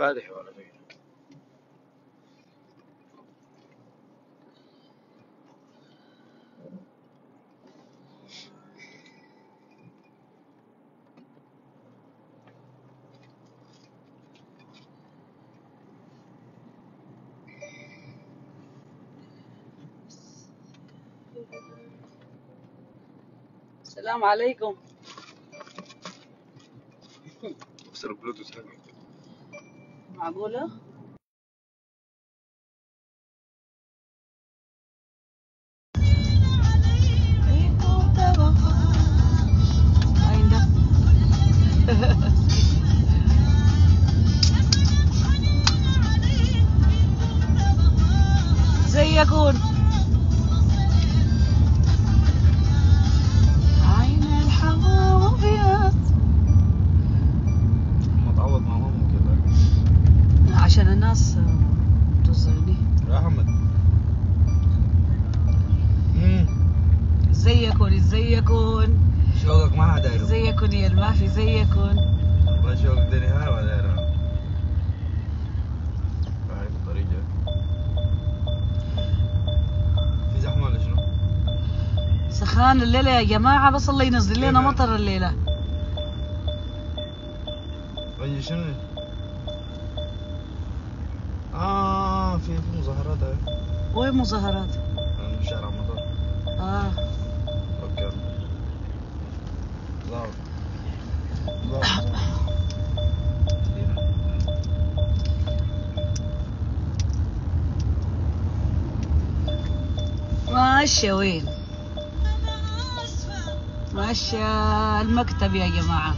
فادح ولا غيره السلام عليكم. البلوتوث মাগুলো يا جماعة بس الله ينزل لنا إيه. مطر الليلة. أي شنو؟ آه في مظاهرات وين مظاهرات؟ شارع مطر آه. أوكي. لا. لا. ماشي وين؟ العش آه، المكتب يا جماعة.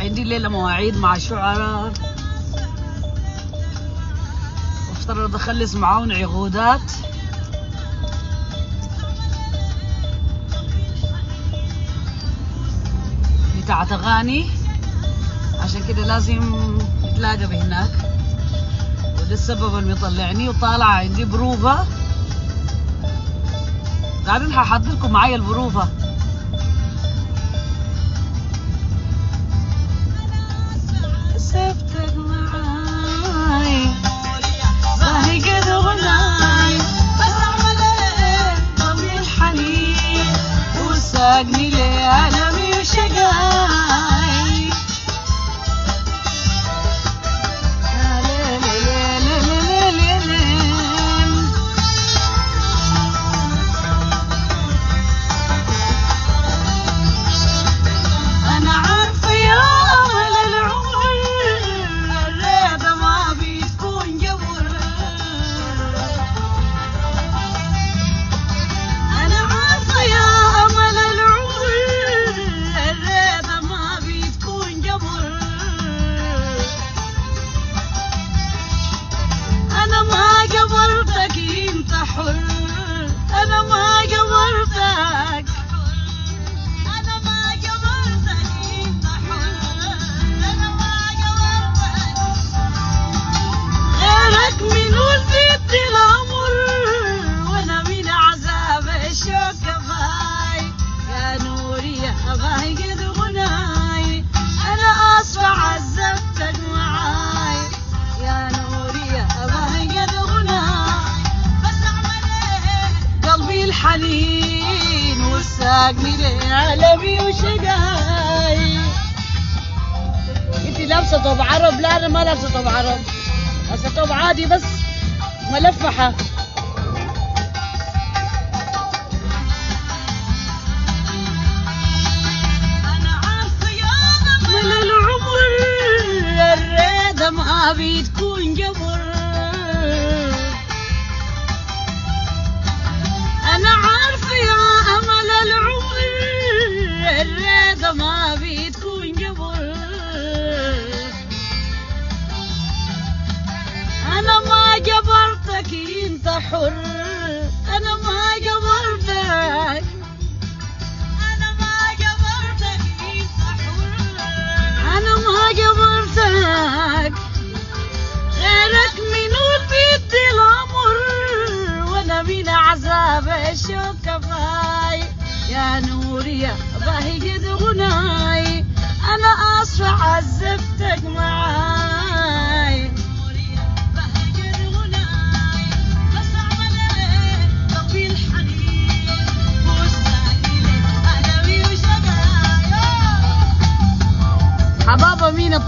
عندي ليلة مواعيد مع شعراء. أفترض أخلص معاهم عقودات. بتاعت أغاني. عشان كده لازم نتلاقى بهناك. وده السبب اللي مطلعني وطالعة عندي بروفة. تعالوا نلحق معايا البروفة.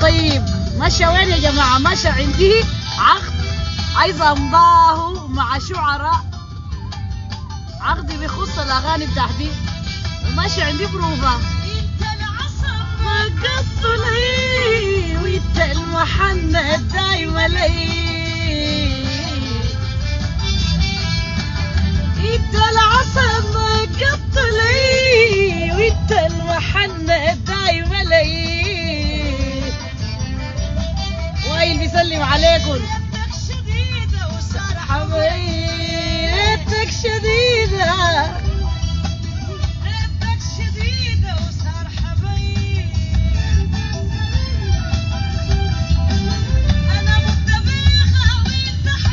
الطيب مشى وين يا جماعة؟ مشى عندي عقد. عايزة امضاه مع شعراء. عقدي بيخص الأغاني بتاعتي وماشي عندي بروفة. ما قص لي وانت المحنة دايما لي. انت العسل ما قط لي. وانت المحنة دايما لي. وائل بيسلم عليكم. حبيبتك شديدة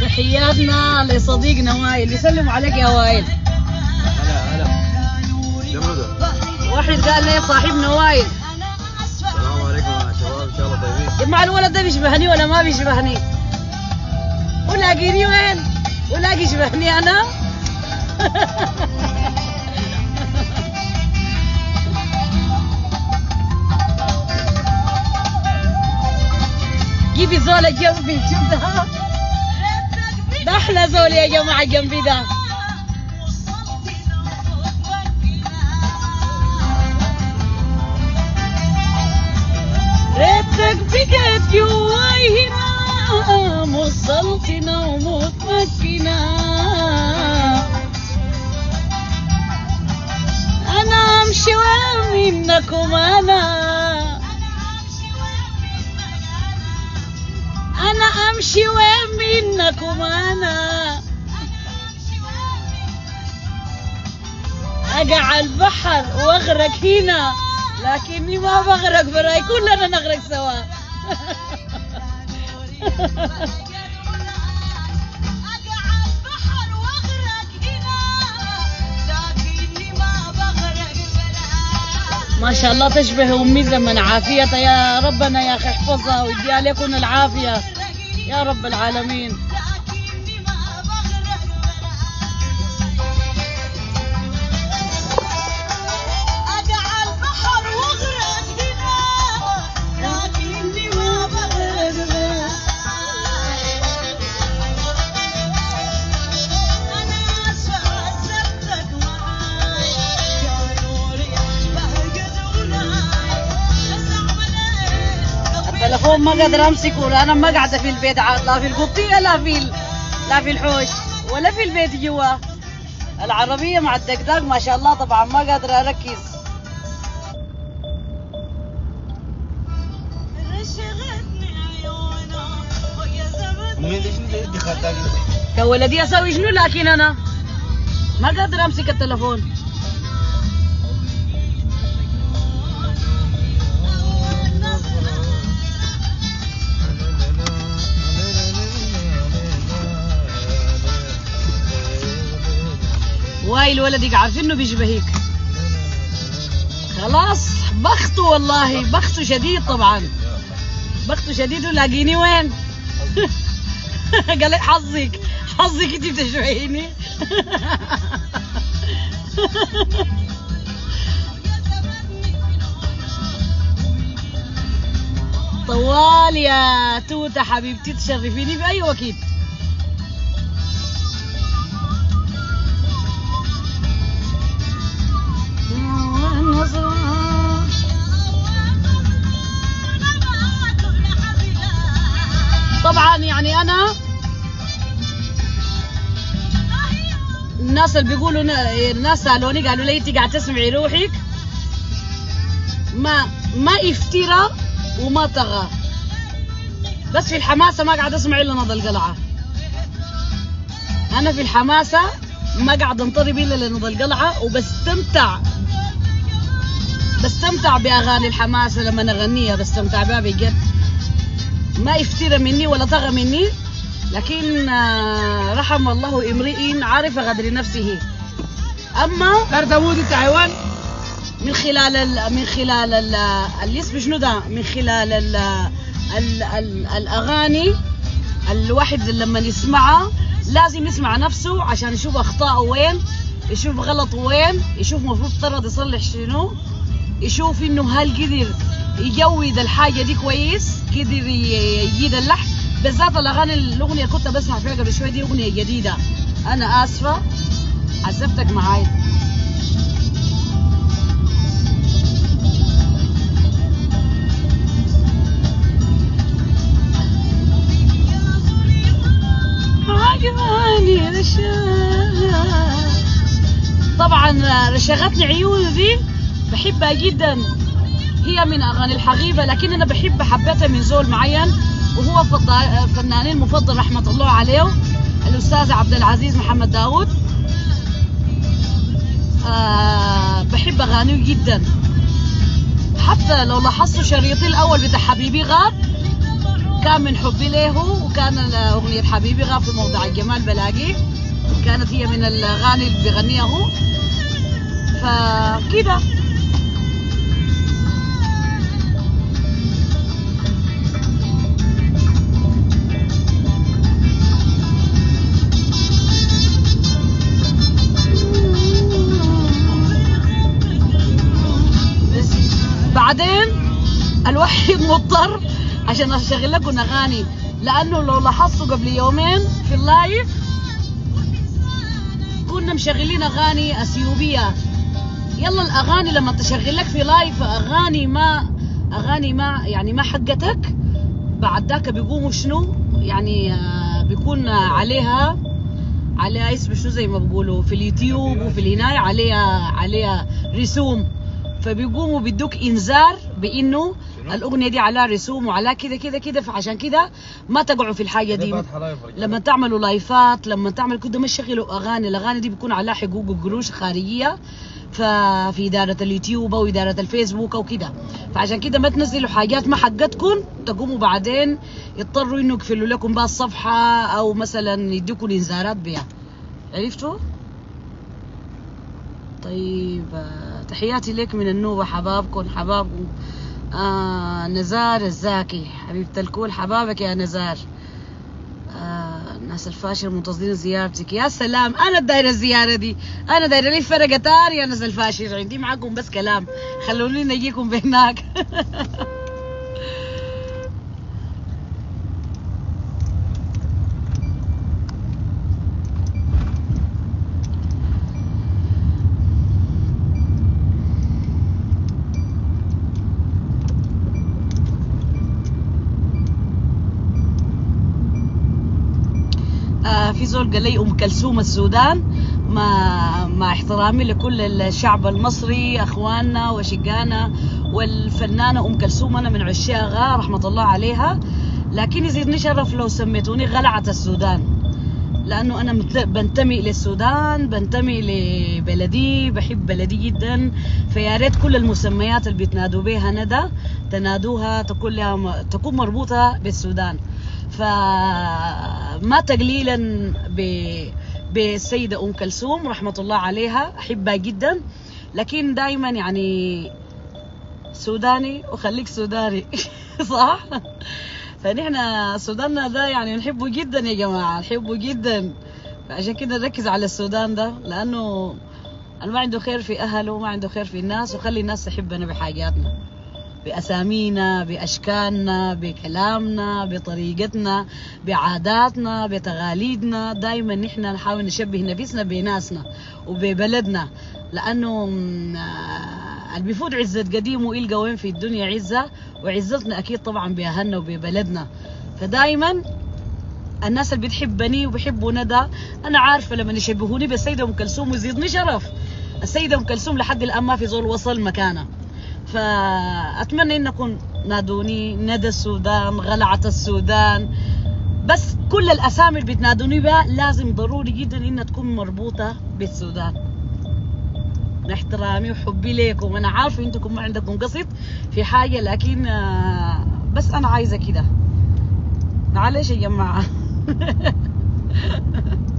تحياتنا لصديقنا وائل. يسلم عليك يا وائل. هلا هلا. واحد قال لي صاحبنا وائل. جماعة الولد ده بيشبهني ولا ما بيشبهني؟ ولاقيني وين؟ ولاقي يشبهني أنا؟ جيبي زول جنبي شفتها ده أحلى زول يا جماعة جنبي ده. ريتك بقيت جواي هنا وصلتنا ومتمكنة أنا أمشي منكم أنا. أنا أمشي منكم أنا. أقع البحر وأغرق هنا. لكني ما بغرق برأي كلنا نغرق سوا. ما شاء الله تشبه أمي زمن عافيتها يا ربنا يا أخي احفظها ويديها لكم العافية. يا رب العالمين. التلفون ما قادر أمسكه أنا ما قاعدة في البيت عاد لا في القطيه لا في ال- لا في الحوش ولا في البيت جوا. العربية مع الدقداق ما شاء الله طبعا ما قادره أركز. أمي ليش أنت دي خداك؟ يا ولدي أسوي شنو لكن أنا؟ ما قادر أمسك التلفون. وايل ولدك عارفين انه بيشبهيك خلاص بخته والله بخته شديد طبعا. بخته شديد ولاقيني وين؟ قال لك حظك حظك انت بتشبهيني طوال يا توتة حبيبتي تشرفيني بأي طبعا يعني أنا الناس اللي بيقولوا الناس سالوني قالوا لي أنت قاعد تسمعي روحك. ما ما افترى وما طغى. بس في الحماسة ما قاعد أسمع إلا نضل القلعة. أنا في الحماسة ما قاعد انطرب الا لنضل القلعة وبستمتع بستمتع بأغاني الحماسه لما اغنيها بستمتع بها بجد. ما افترى مني ولا طغى مني لكن آه، رحم الله امرئ عرف قدر نفسه. أما أنت حيوان؟ من خلال ال من خلال ال اللي اسمه شنو ده؟ من خلال ال ال ال الأغاني الواحد لما يسمعها لازم يسمع نفسه عشان يشوف اخطائه وين يشوف غلطه وين يشوف المفروض طرد يصلح شنو. يشوف إنه هل قدر يجود الحاجة دي كويس قدر يجيد اللحن بالذات الأغاني الأغنية كنت بسمع فيها قبل شوية دي أغنية جديدة. أنا آسفة. عذبتك معاي. عجباني رشاق طبعا رشاقتني عيوني دي. بحبها جدا. هي من أغاني الحغيبه لكن أنا بحب حبيتها من زول معين وهو فناني المفضل رحمة الله عليه الأستاذ عبد العزيز محمد داود آه بحب أغانيه جدا. حتى لو لاحظتوا شريطي الأول بتاع حبيبي غاب كان من حبي له وكان اغنيه حبيبي غاب في موضع الجمال بلاقيه كانت هي من الأغاني اللي بيغنيها هو. فكده. الواحد مضطر عشان أشغل لكم اغاني لأنه لو لاحظتوا قبل يومين في ال live كنا مشغلين أغاني أثيوبية. يلا الأغاني لما تشغل لك في live أغاني ما أغاني ما يعني ما حقتك. بعد ذاك بيقوموا شنو؟ يعني آه، بيكون عليها عليها اسم شنو زي ما بيقولوا في اليوتيوب وفي الهناية عليها عليها رسوم. فبيقوموا بيدوك إنذار بإنه الأغنية دي عليها رسوم وعليها كده كده كده فعشان كده ما تقعوا في الحاجة دي. لما تعملوا لايفات لما تعمل كده ما تشغلوا أغاني. الأغاني دي بيكون عليها حقوق وقروش خارجية ففي إدارة اليوتيوب أو إدارة الفيسبوك أو كده. فعشان كده ما تنزلوا حاجات ما حقتكم تقوموا بعدين يضطروا إنه يقفلوا لكم بها الصفحة أو مثلا يدوكم إنذارات بها عرفتوا؟ طيب تحياتي لك من النوبة حبابكم حبابكم. آه نزار الزاكي. حبيبة الكل حبابك يا نزار. آه الناس الفاشل منتظرين زيارتك. يا سلام أنا دايرة الزيارة دي. أنا دايرة لي تار يا ناس الفاشل عندي معاكم بس كلام. خلوني نجيكم بهناك آه، في زول قال لي أم كلثوم السودان مع مع احترامي لكل الشعب المصري أخواننا وشقانا والفنانة أم كلثوم أنا من عشاقها رحمة الله عليها. لكن يزيدني شرف لو سميتوني غلعة السودان لأنه أنا بنتمي للسودان بنتمي لبلدي بحب بلدي جدا. فيا ريت كل المسميات اللي بتنادوا بها ندى تنادوها تكون تكون مربوطة بالسودان. فما تقليلا بالسيدة أم كلثوم رحمة الله عليها أحبها جدا. لكن دائما يعني سوداني وخليك سوداني صح؟ فنحن سوداننا ده يعني نحبه جدا يا جماعة نحبه جدا. فعشان كده نركز على السودان ده لأنه ما عنده خير في أهله وما عنده خير في الناس وخلي الناس تحبنا بحاجاتنا. بأسامينا بأشكالنا بكلامنا بطريقتنا بعاداتنا بتقاليدنا. دايما نحن نحاول نشبه نفسنا بناسنا وببلدنا لأنه آه، اللي بيفوت عزة قديم ويلقى وين في الدنيا عزة وعزتنا أكيد طبعا بأهلنا وببلدنا. فدايما الناس اللي بتحبني وبيحبوا ندى أنا عارفة لما يشبهوني بالسيده أم كلثوم ويزيدني شرف. السيده أم كلثوم لحد الآن ما في زول وصل مكانها فأتمنى إنكم نادوني ندى السودان غلعه السودان. بس كل الأسامي اللي بتنادوني بها لازم ضروري جدا إنها تكون مربوطة بالسودان. احترامي وحبي ليكم. أنا عارفة أنتم ما عندكم قصد في حاجة لكن آه، بس أنا عايزة كده. معلش يا جماعة.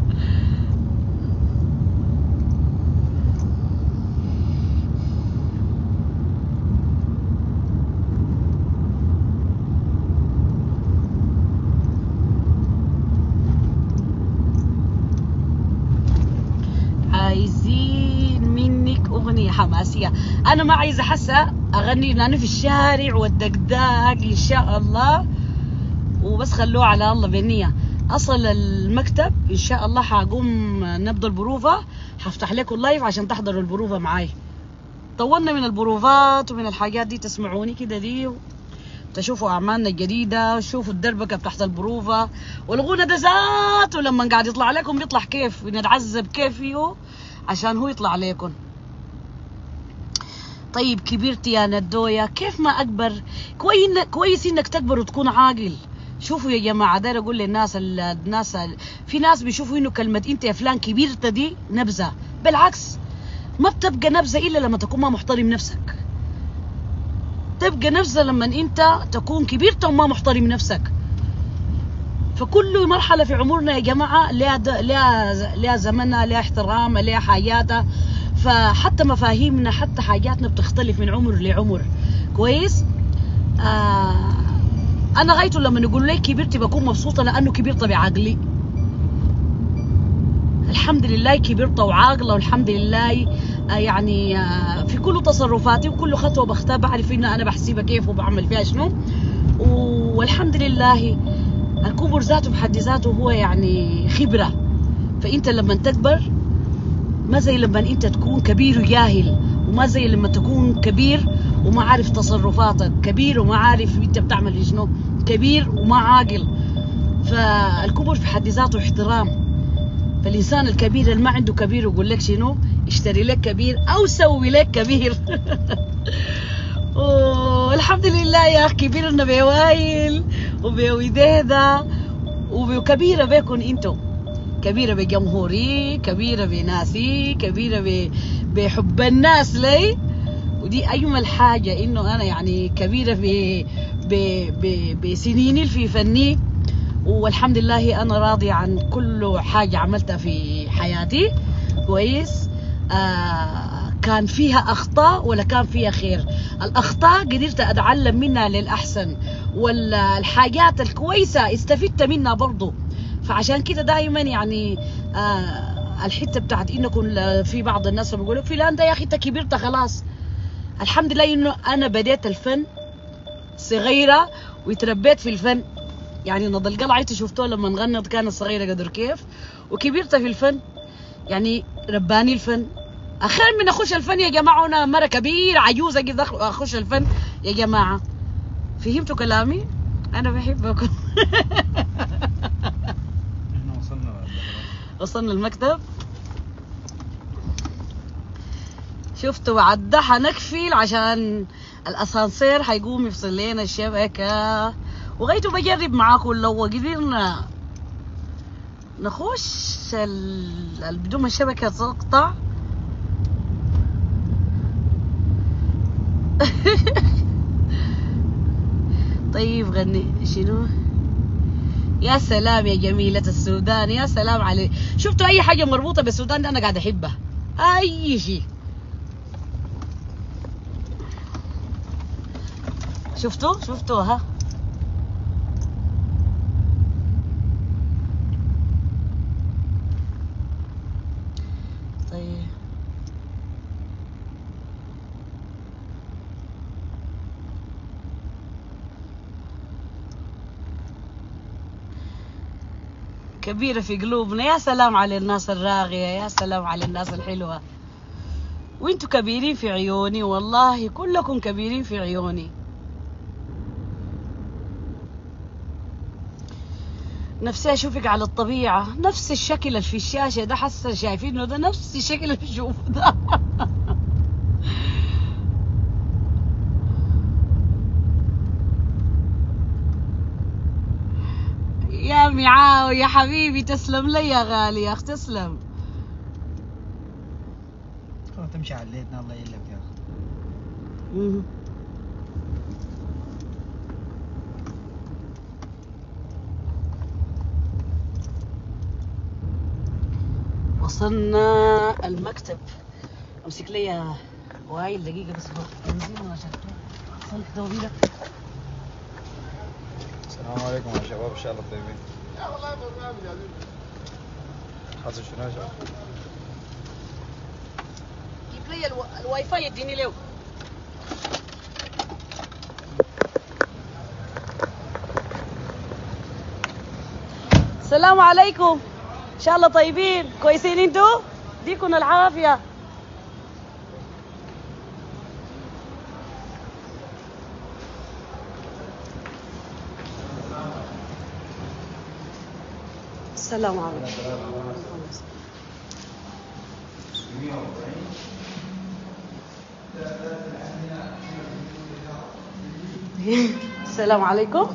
حماسية. أنا ما عايزة حسا أغني لأنه في الشارع والدقداق إن شاء الله. وبس خلوه على الله بالنية. أصل المكتب إن شاء الله حقوم نبدا البروفه حفتح لكم لايف عشان تحضروا البروفة معاي. طولنا من البروفات ومن الحاجات دي تسمعوني كده دي. تشوفوا أعمالنا الجديدة وشوفوا الدربكة بتاعت البروفة. والغنى ده ذاته لما قاعد يطلع عليكم بيطلع كيف بنتعذب كيف فيه عشان هو يطلع عليكم طيب كبرت يا ندويا كيف ما أكبر؟ كويس كويس إنك تكبر وتكون عاقل. شوفوا يا جماعة داير أقول للناس ال- الناس ال- في ناس بيشوفوا إنه كلمة أنت يا فلان كبرت دي نبذة. بالعكس ما بتبقى نبذة إلا لما تكون ما محترم نفسك. تبقى نبذة لما أنت تكون كبرت وما محترم نفسك. فكل مرحلة في عمرنا يا جماعة لها. لها لها زمنها لها احترامها لها حاجاتها فحتى مفاهيمنا حتى حاجاتنا بتختلف من عمر لعمر. كويس؟ آه أنا غايته لما يقولوا لي كبرت بكون مبسوطة؟ لأنه كبرت بعقلي. الحمد لله كبرت وعاقلة والحمد لله آه يعني آه في كل تصرفاتي وكل خطوة بختار بعرف إن أنا بحسبها كيف وبعمل فيها شنو. والحمد لله الكبر ذاته بحد ذاته هو يعني خبرة. فأنت لما تكبر ما زي لما أنت تكون كبير وجاهل وما زي لما تكون كبير وما عارف تصرفاتك كبير وما عارف أنت بتعمل شنو كبير وما عاقل. فالكبر في حد ذاته احترام. فالإنسان الكبير اللي ما عنده كبير يقول لك شنو؟ اشتري لك كبير أو سوي لك كبير. والحمد لله يا أخي كبيرنا بوايل وبوديدة وكبيرة بكم أنتم كبيرة بجمهوري كبيرة بناسي كبيرة بحب الناس لي. ودي أجمل حاجة إنه أنا يعني كبيرة ب بسنيني في فني. والحمد لله أنا راضية عن كل حاجة عملتها في حياتي. كويس. آه كان فيها أخطاء ولا كان فيها خير. الأخطاء قدرت أتعلم منها للأحسن والحاجات الكويسة استفدت منها برضو. فعشان كده دائما يعني آه الحتة بتاعت إنكم في بعض الناس بيقولوا فلان ده يا أخي أنت كبرت خلاص. الحمد لله إنه أنا بديت الفن صغيرة وتربيت في الفن. يعني نض القلعه انت شفتوها لما نغنت كانت صغيرة قدر كيف؟ وكبرت في الفن. يعني رباني الفن. أخيرا من أخش الفن يا جماعة وأنا مرة كبيرة عجوزة كده أخش الفن. يا جماعة فهمتوا كلامي؟ أنا بحبكم إحنا وصلنا ولا خلاص؟ وصلنا المكتب. شفتوا عدى حنقفل عشان الأسانسير حيقوم يفصل لنا الشبكة. وغيتوا بجرب معاكم لو قدرنا نخش ال- بدون ما الشبكة تقطع. طيب غني شنو؟ يا سلام يا جميلة السودان يا سلام علي. شفتوا أي حاجة مربوطة بالسودان ده أنا قاعد أحبها. أي شيء. شفتوا؟ شفتوا ها طيب كبيرة في قلوبنا. يا سلام على الناس الراغية يا سلام على الناس الحلوة. وانتوا كبيرين في عيوني والله كلكم كبيرين في عيوني. نفسي أشوفك على الطبيعة. نفس الشكل اللي في الشاشة ده حاسة شايفينه ده نفس الشكل اللي بشوفه ده. يا ميعاو يا حبيبي تسلم لي يا غالي يا اخ تسلم. خلاص تمشي عليتنا الله يلك يا مم. وصلنا المكتب. أمسك لي وائل دقيقة بس بنزين ولا صلح دوبيلة السلام عليكم يا شباب إن شاء الله طيبين. حاصل شنو؟ يا شباب؟ لي ألو... الواي فاي يديني له السلام عليكم. إن شاء الله طيبين كويسين أنتوا ديكم العافية. السلام عليكم. السلام عليكم.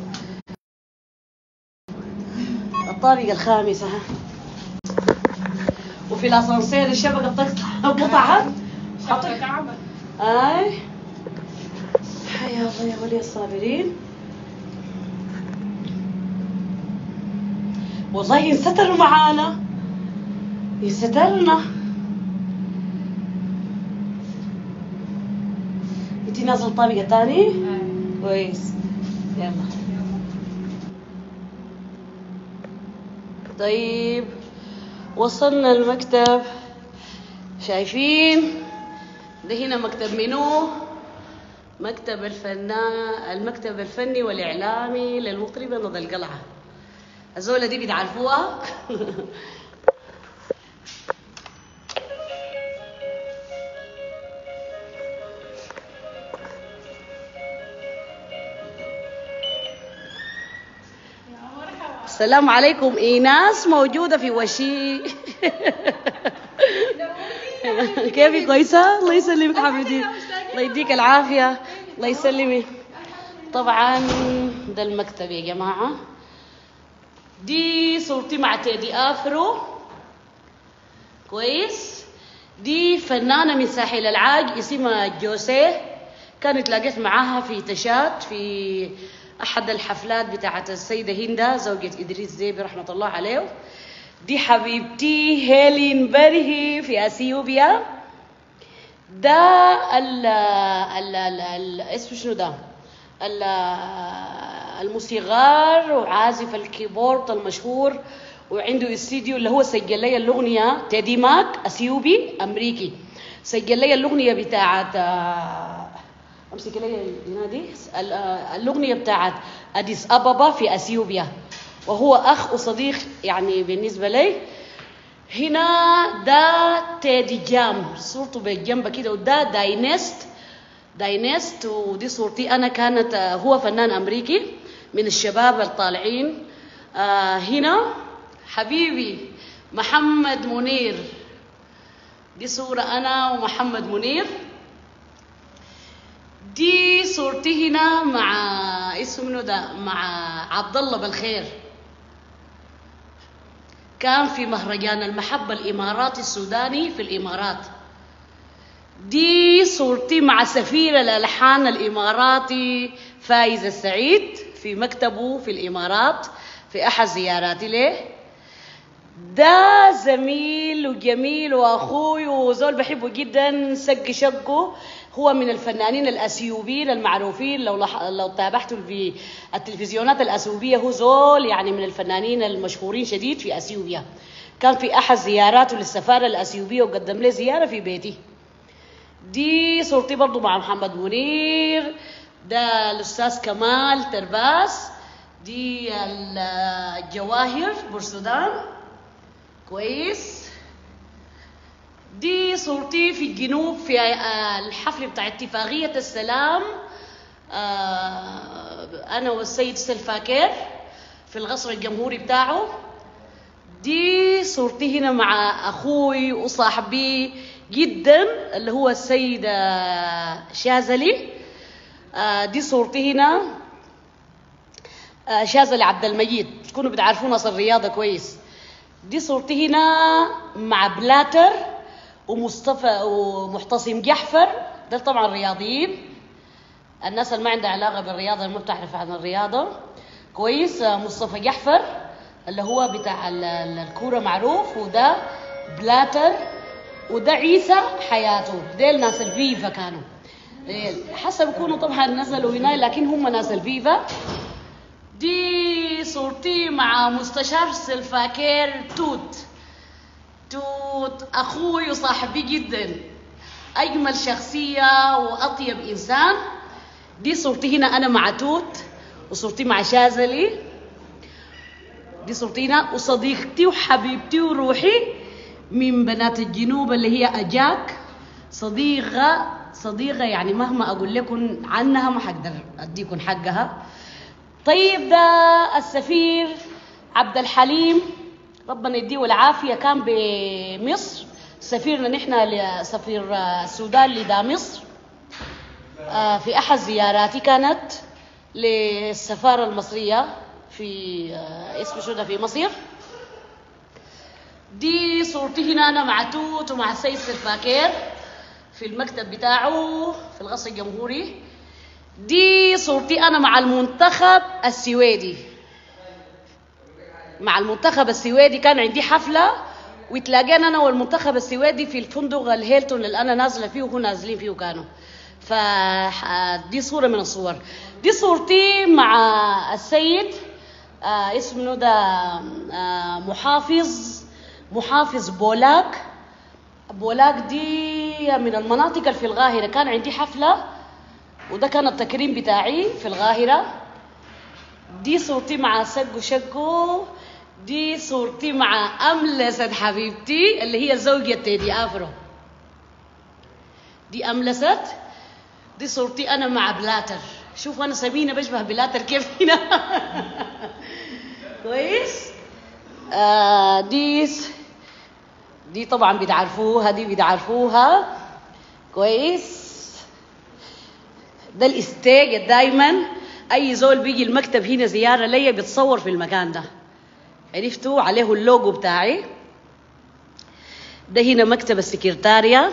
الطريقة الخامسة. وفي الاسانسير الشبكة بتقطع. قطعت شبكة عمل. أي. حيا الله يا ولي الصابرين. والله ينستر معانا. يسترنا انتي نازل الطابق الثاني كويس. يلا. طيب. وصلنا المكتب. شايفين؟ ده هنا مكتب منو؟ مكتب الفنان المكتب الفني والإعلامي للمطربة نضال القلعة. الزولة دي بتعرفوها السلام عليكم إيناس موجودة في وشي. كيفك؟ كويسة؟ الله يسلمك حبيبتي. الله يديك العافية. الله يسلمك. طبعا ده المكتب يا جماعة. دي صورتي مع تيدي آفرو. كويس. دي فنانة من ساحل العاج اسمها جوسيه كانت لاقيت معاها في تشات في أحد الحفلات بتاعت السيدة هندا زوجة إدريس ديبي رحمة الله عليه. دي حبيبتي هيلين برهي في أثيوبيا. ده ال ال ال اسمه شنو ده؟ ال الموسيقار وعازف ال keyboard المشهور وعنده استديو اللي هو سجل لي الأغنية تيدي ماك أثيوبي أمريكي. سجل لي الأغنية بتاعت آه، أمسك لي دي. آه، الأغنية بتاعت أديس أبابا في أثيوبيا. وهو أخ وصديق يعني بالنسبة لي. هنا ده تيدي جام صورته بالجنب كده وده داينست داينست ودي صورتي أنا كانت آه، هو فنان أمريكي. من الشباب الطالعين. آه هنا حبيبي محمد منير. دي صورة أنا ومحمد منير. دي صورتي هنا مع اسمه منو ده؟ مع عبد الله بالخير. كان في مهرجان المحبة الإماراتي السوداني في الإمارات. دي صورتي مع سفير الألحان الإماراتي فايز السعيد. في مكتبه في الإمارات في أحد زياراتي له. ده زميل وجميل وأخوي وزول بحبه جدا سق شقه. هو من الفنانين الاثيوبيين المعروفين. لو لح... لو تابعتوا في التلفزيونات الاثيوبيه هو زول يعني من الفنانين المشهورين شديد في اثيوبيا كان في أحد زياراته للسفارة الاثيوبيه وقدم لي زيارة في بيتي دي صورتي برضو مع محمد منير. ده الأستاذ كمال ترباس دي ال- الجواهر بورسودان كويس. دي صورتي في الجنوب في آه، الحفل بتاع اتفاقية السلام. آه، أنا والسيد سلفاكير في القصر الجمهوري بتاعه. دي صورتي هنا مع أخوي وصاحبي جدا اللي هو السيد آه، شاذلي. آه، دي صورتي هنا. آه، شاذلي عبد المجيد. تكونوا بتعرفوا ناس الرياضة كويس. دي صورتي هنا مع بلاتر ومصطفى ومحتصم جحفر. ده طبعا رياضيين. الناس اللي ما عندها علاقة بالرياضة اللي ما بتعرف عن الرياضة. كويس. آه، مصطفى جحفر اللي هو بتاع ال- ال- الكورة معروف وده بلاتر وده عيسى حياته. ديل ناس الفيفا كانوا. حسب يكونوا طبعا نزلوا هنا لكن هم ناس الفيفا دي صورتي مع مستشار سلفاكير توت. توت أخوي وصاحبي جدا. أجمل شخصية وأطيب إنسان. دي صورتي هنا أنا مع توت وصورتي مع شاذلي. دي صورتي هنا وصديقتي وحبيبتي وروحي من بنات الجنوب اللي هي أجاك صديقة صديقة يعني مهما أقول لكم عنها ما حقدر أديكم حقها. طيب ده السفير عبد الحليم ربنا يديه العافية كان بمصر. سفيرنا نحن سفير السودان لدى مصر. آه، في أحد زياراتي كانت للسفارة المصرية في آه، اسم شو في مصر. دي صورتي هنا أنا مع توت ومع السيد سلفاكير في المكتب بتاعه في القصر الجمهوري. دي صورتي أنا مع المنتخب السويدي. مع المنتخب السويدي كان عندي حفلة وتلاقينا أنا والمنتخب السويدي في الفندق الهيلتون اللي أنا نازلة فيه وهو نازلين فيه كانوا فدي صورة من الصور. دي صورتي مع السيد آه اسمه ده آه محافظ محافظ بولاك. بولاك دي من المناطق في القاهره كان عندي حفلة وده كان التكريم بتاعي في القاهره دي صورتي مع سقو شقو دي صورتي مع أملست حبيبتي اللي هي زوجة تيدي أفرو. دي أملست دي صورتي أنا مع بلاتر. شوف أنا سمينة بشبه بلاتر كيف هنا. كويس؟ آه دي دي طبعا بتعرفوها دي بتعرفوها كويس. ده ال stage دايما. أي زول بيجي المكتب هنا زيارة ليا بيتصور في المكان ده. عرفتوا؟ عليه اللوجو بتاعي. ده هنا مكتب السكرتارية.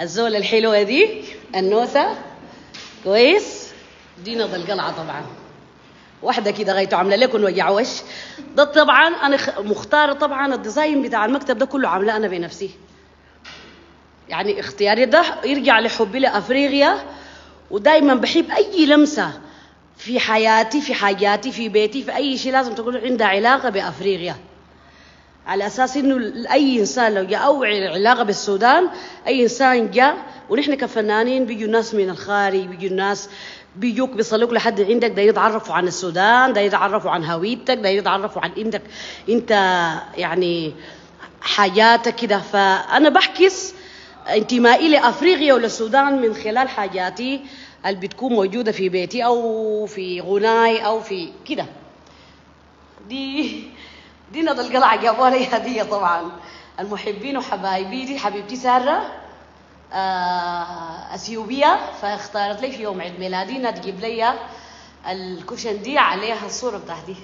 الزولة الحلوة دي النوسة كويس. دي نض القلعة طبعا. واحدة كده غايته عاملة لكم وجع وش ده طبعا أنا مختارة طبعا الديزاين بتاع المكتب ده كله عاملاه أنا بنفسي. يعني اختياري ده يرجع لحبي لأفريقيا ودايما بحب أي لمسة في حياتي في حاجاتي في بيتي في أي شيء لازم تكون عندها علاقة بأفريقيا. على أساس إنه أي إنسان لو جاء أو علاقة بالسودان أي إنسان جاء ونحن كفنانين بيجوا ناس من الخارج بيجوا ناس بيجوك بيصلوك لحد عندك ده يتعرفوا عن السودان ده يتعرفوا عن هويتك ده يتعرفوا عن عندك انت يعني حاجاتك كده. فأنا بحكس انتمائي لأفريقيا وللسودان من خلال حاجاتي اللي بتكون موجودة في بيتي أو في غناي أو في كده. دي دي ندى القلعة جابوا لي هدية طبعا. المحبين وحبايبي دي حبيبتي سارة. آه أثيوبية فاختارت لي في يوم عيد ميلادي انها تجيب لي ال cushion دي عليها الصورة بتاعتي.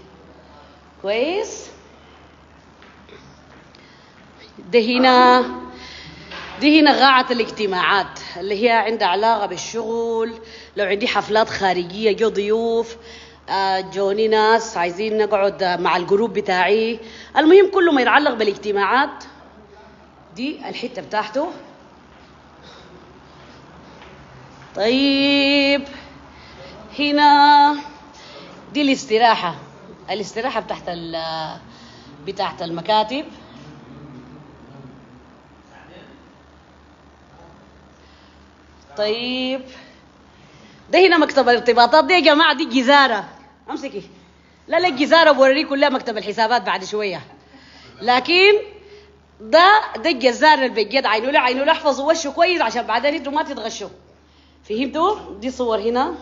كويس؟ ده هنا دي هنا قاعة الاجتماعات اللي هي عندها علاقة بالشغل لو عندي حفلات خارجية جو ضيوف آه، جوني ناس عايزين نقعد مع الجروب بتاعي. المهم كله ما يتعلق بالاجتماعات. دي الحتة بتاعته. طيب. هنا دي الاستراحة. الاستراحة بتاعت بتاعت المكاتب. طيب. ده هنا مكتب الارتباطات. دي يا جماعة دي جزارة. أمسكي. لا لا الجزاره بوريكم كلها مكتب الحسابات بعد شوية. لكن ده ده الجزار اللي عينوا له. عينوا له احفظوا وشه كويس عشان بعدين أنتوا ما تتغشوا. فهمتوا دي صور هنا.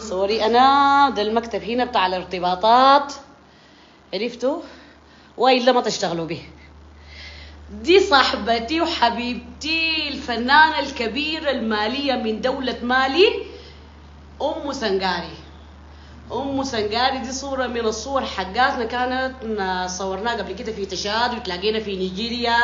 صوري أنا ده المكتب هنا بتاع الارتباطات. عرفتوا؟ والا ما تشتغلوا به. دي صاحبتي وحبيبتي الفنانة الكبيرة المالية من دولة مالي أم سنغاري. أم سنغاري دي صورة من الصور حقاتنا كانت صورناها قبل كده في تشاد وتلاقينا في نيجيريا.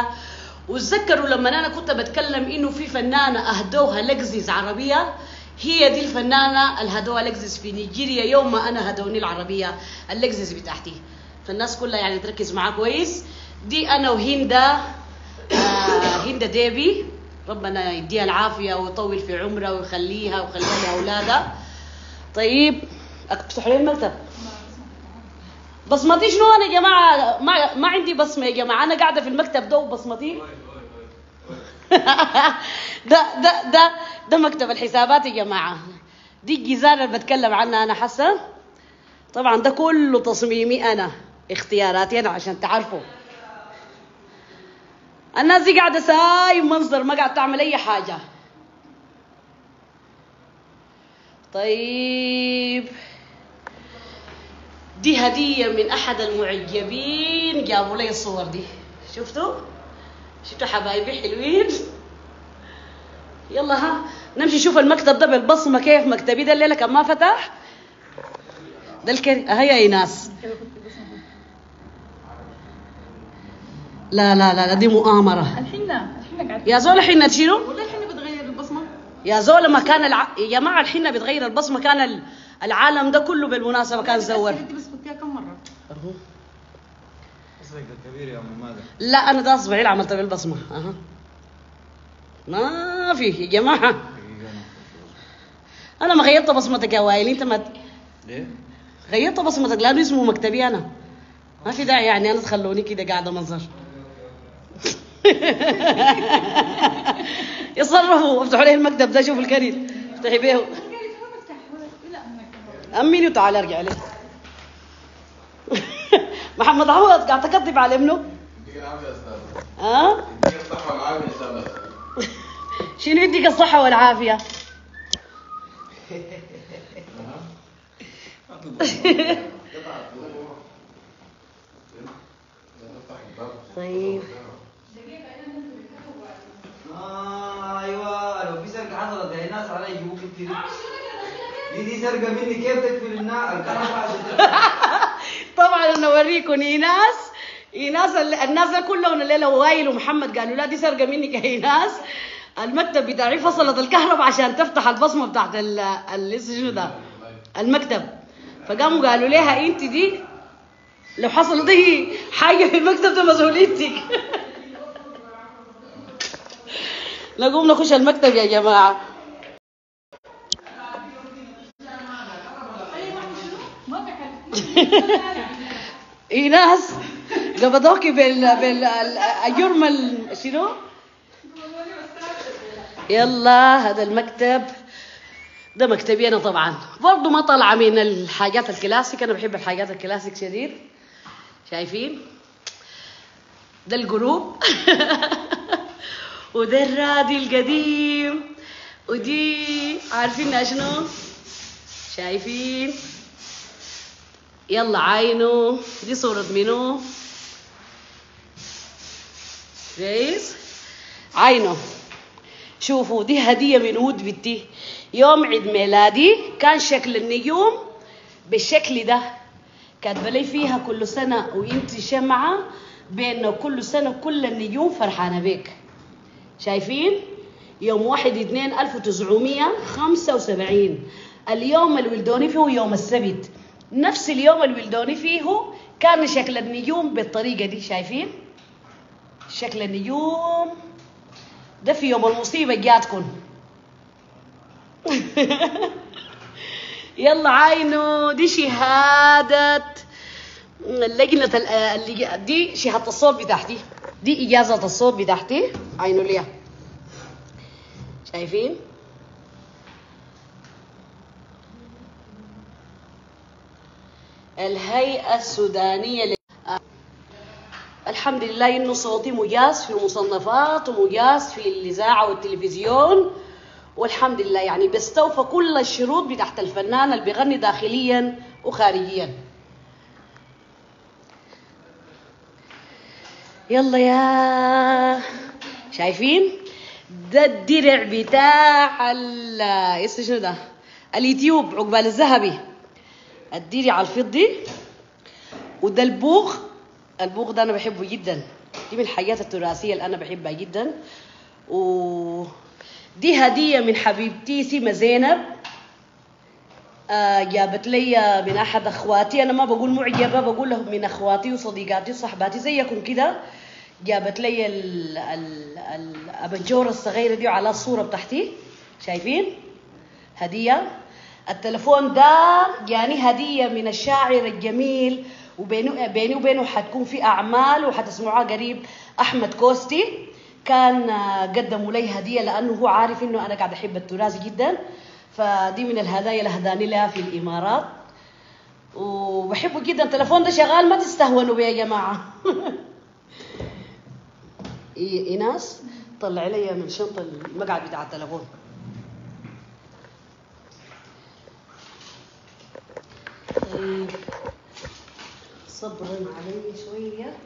وتذكروا لما أنا كنت بتكلم إنه في فنانة أهدوها لكزيز عربية؟ هي دي الفنانة اللي هدوها لكزيز في نيجيريا يوم ما أنا هدوني العربية اللكزيز بتاعتي. فالناس كلها يعني تركز معاه كويس. دي أنا وهندا آه هند ديبي. ربنا يديها العافية ويطول في عمرها ويخليها ويخليها لأولادها. طيب افتح لي المكتب. بصمتي شنو أنا يا جماعة؟ ما, ما عندي بصمة يا جماعة. أنا قاعدة في المكتب ده وبصمتي. ده ده ده ده مكتب الحسابات يا جماعة. دي الجزارة اللي بتكلم عنها أنا حسن طبعا ده كله تصميمي أنا اختياراتي أنا عشان تعرفوا. الناس دي قاعدة ساي منظر ما قاعد تعمل أي حاجة. طيب. دي هدية من أحد المعجبين جابوا لي الصور دي. شفتوا؟ شفتوا حبايبي حلوين؟ يلا ها نمشي نشوف المكتب ده بالبصمة كيف مكتبي ده الليلة كان ما فتح. ده الكري هيا ايناس لا لا لا لا دي مؤامرة. الحنة الحنة قاعد. يا زول حنة شنو؟ والله الحنة بتغير البصمة. يا زول ما كان الع... يا جماعة الحنة بتغير البصمة. كان ال- العالم ده كله بالمناسبة كان زور. بس كم مرة. اصلك الكبير يا أم ماذا لا أنا ده اصبعي اللي عملت بالبصمه أها. ما في يا جماعة. أنا ما غيرت بصمتك يا وائل أنت ما ليه؟ غيرت بصمتك لأنه اسمه مكتبي أنا. ما في داعي يعني أنا تخلوني كده قاعدة منظر يصرفوا افتحوا لي المكتب ده شوفوا الكريم. افتحي بيه امني وتعال أرجع لي. محمد عوض قاعد تكذب على ابنه ها؟ شنو يديك الصحة والعافية؟ طيب. أيوه لو في سرقة حصلت يا ناس علي يجيبوك كتير دي دي سرقة مني كيف تقفل النار الكهرباء؟ طبعا أنا اوريكم إيناس. إيناس ال- الناس كلهم الليلة وائل ومحمد قالوا لا دي سرقة منك يا ايناس المكتب بتاعي فصلت الكهرباء عشان تفتح البصمة بتاعت ال شنو ده؟ المكتب. فقاموا قالوا لها إنت دي لو حصلت اي حاجة في المكتب ده مسؤوليتك. نقوم نخش المكتب يا جماعة. إيناس. قبضوكي بال بال ال- الجرم ال- شنو؟ يلا هذا المكتب. ده مكتبي أنا طبعا. برضه ما طالعه من الحاجات الكلاسيك. أنا بحب الحاجات الكلاسيك شديد. شايفين؟ ده الجروب. وده الراديو القديم. ودي عارفين شنو؟ شايفين؟ يلا عاينوا دي صورة منو؟ كويس عاينوا شوفوا دي هدية من ود بنتي. يوم عيد ميلادي كان شكل النجوم بالشكل ده. كاتبة لي فيها كل سنة وانت شمعة بأنه كل سنة كل النجوم فرحانة بيك. شايفين؟ يوم واحد اثنين ألف وتسعمية خمسة وسبعين. اليوم اللي ولدوني فيه يوم السبت. نفس اليوم اللي ولدوني فيه كان شكل النجوم بالطريقة دي شايفين؟ شكل النجوم. ده في يوم المصيبة جاتكم. يلا عاينوا دي شهادة لجنة دي شهادة الصوت بتاعتي. دي إجازة الصوت بتاعتي. عينوا ليها. شايفين؟ الهيئة السودانية. الحمد لله إنه صوتي مجاز في المصنفات ومجاز في الإذاعة والتلفزيون والحمد لله يعني بيستوفى كل الشروط بتاعت الفنان اللي بيغني داخليا وخارجيا. يلا يا شايفين؟ ده الدرع بتاع ال اسمه شنو ده؟ اليوتيوب عقبال الذهبي. الدرع الفضي وده البوغ. البوغ ده أنا بحبه جدا. دي من الحاجات التراثية اللي أنا بحبها جدا. و دي هدية من حبيبتي سيما زينب. آه جابت لي من أحد أخواتي. أنا ما بقول معجبة بقول لهم من أخواتي وصديقاتي وصحباتي زيكم كده. جابت لي ال- ال- الأبنجورة الصغيرة دي على الصورة بتاعتي. شايفين؟ هدية. التلفون ده جاني هدية من الشاعر الجميل وبينه بيني وبينه حتكون في أعمال وحتسمعوها قريب. أحمد كوستي كان آه، قدموا لي هدية لأنه هو عارف إنه أنا قاعد أحب التراث جدا. فدي من الهدايا اللي هداني لها في الإمارات. وبحبه جدا. التليفون ده شغال ما تستهونوا بيه يا جماعة. إي- إيناس طلع لي من شنطة المقعد بتاع التليفون طيب. صبرا علي شوية.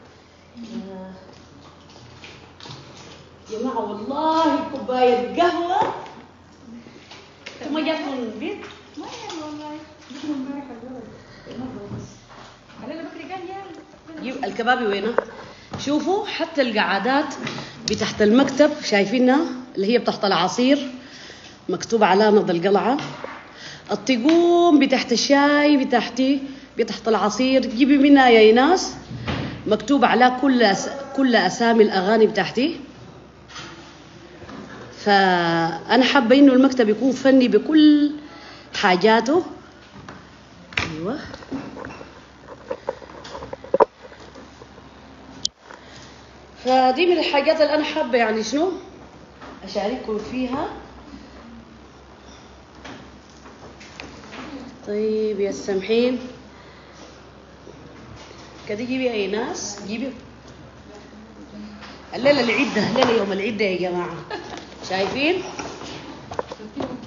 آه. جماعة والله كوباية قهوة. أنتوا ما جاتكم من البيت ما يلا والله جبنا امبارح علينا بكري قال يلا جيب الكبابي وينه؟ شوفوا حتى القعدات بتحت المكتب شايفينها اللي هي بتحت العصير مكتوب علامة القلعة الطيقوم بتحت الشاي بتحتي بتحت العصير. جيبي منها يا إيناس. مكتوب على كل أس... كل أسامي الأغاني بتاعتي فأنا حابة إنه المكتب يكون فني بكل حاجاته. أيوه. فدي من الحاجات اللي أنا حابة يعني شنو؟ أشارككم فيها. طيب يا سامحين كده جيبي أي ناس؟ جيبي. الليلة العدة. الليلة يوم العدة يا جماعة. شايفين؟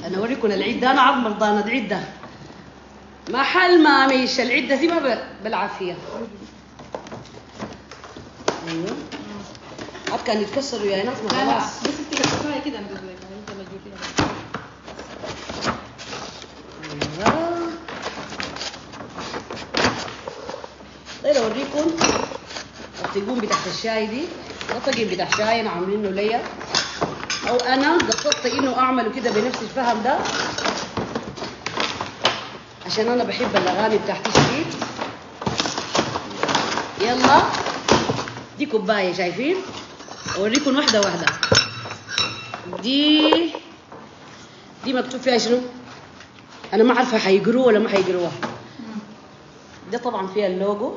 أنا أوريكم العدة. أنا عظم مرضانه عده محل ما مش العدة دي ما ب- بلعب فيها أيوه. عاد كان يتكسروا يا ناس ما لا لا. خلاص بس انت كده كده أيوه اوريكم الطيقون بتاعت الشاي دي. ده بتاع شاي أنا عاملينه ليا. أو أنا قصدت إنه اعمله كده بنفس الفهم ده؟ عشان أنا بحب الأغاني بتاعتي شديد يلا. دي كوباية شايفين؟ أوريكم واحدة واحدة. دي دي مكتوب فيها شنو؟ أنا ما عارفة حيقروها ولا ما حيقروها ده طبعا فيها اللوجو.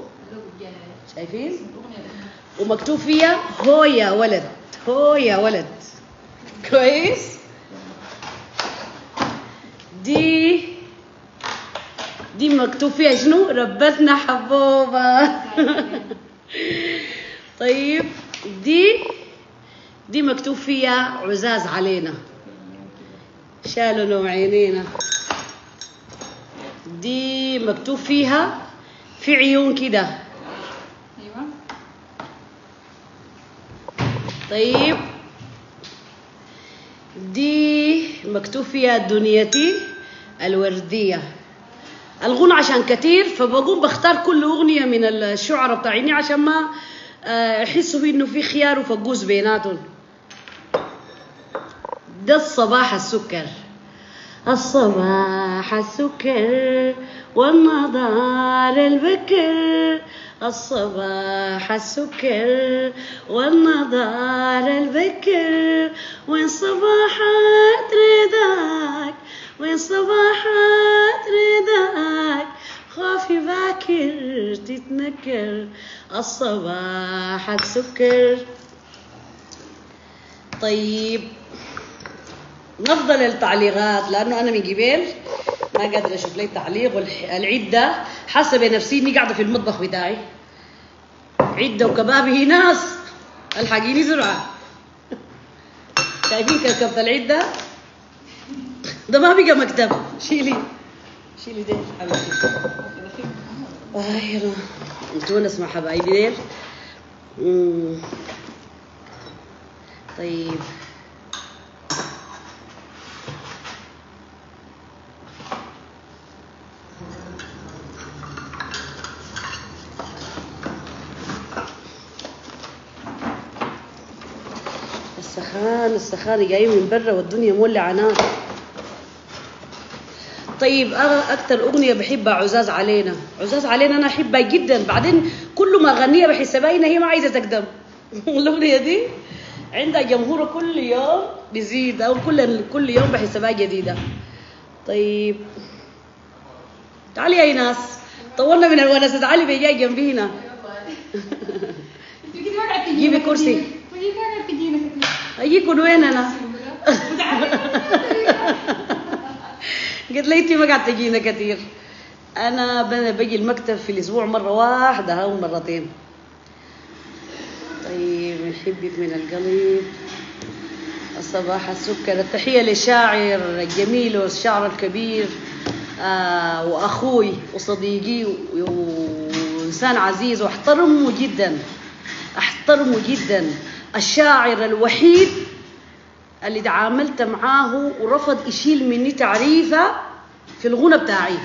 شايفين؟ ومكتوب فيها هو يا ولد. هو يا ولد. كويس؟ دي دي مكتوب فيها شنو؟ ربتنا حبوبة. طيب دي دي مكتوب فيها عزاز علينا. شالوا نوم عينينا. دي مكتوب فيها في عيون كده. طيب. دي مكتوب فيها دنيتي الوردية. الغنى عشان كتير فبقوم بختار كل أغنية من الشعراء بتاعيني عشان ما آه، يحسوا إنه في خيار وفقوس بيناتهم. ده الصباح السكر. الصباح السكر والنضار البكر. الصباح السكر والنضار البكر. وين صباحات رضاك؟ وين صباحات رضاك؟ خافي باكر تتنكر. الصباح السكر. طيب نفضل التعليقات لأنه أنا من قبل ما قادره أشوف لي تعليق والعيد ده حاسة بنفسي اني قاعدة في المطبخ بتاعي. عدة وكبابي ناس. ألحقيني سرعة. شايفين كركبة العيد ده ما بقى مكتب. شيلي. شيلي ديل. حبيبتي آه يلا. متونس مع حبايبي ديل. طيب. السخان السخان جاي من برا والدنيا مولعة نار. طيب أنا أكتر أغنية بحبها عزاز علينا. عزاز علينا أنا أحبها جدا. بعدين كل ما أغنيها بحس باينة هي ما عايزة تقدم. الأغنية دي عندها جمهور كل يوم بيزيد أو كل كل يوم بحس بها جديدة. طيب تعالي يا ناس طولنا من الونسة تعالي بيجي جنبينا. جيبي كرسي. اجيكم وين أنا؟ قلت انت ما قاعد تجينا كثير. أنا بجي المكتب في الأسبوع مره واحدة أو مرتين. طيب نحبك من القلب. الصباح السكر. التحية للشاعر الجميل والشاعر الكبير آه وأخوي وصديقي وإنسان عزيز وأحترمه جدا. أحترمه جدا. الشاعر الوحيد اللي تعاملت معاه ورفض يشيل مني تعريفة في الغنى بتاعي.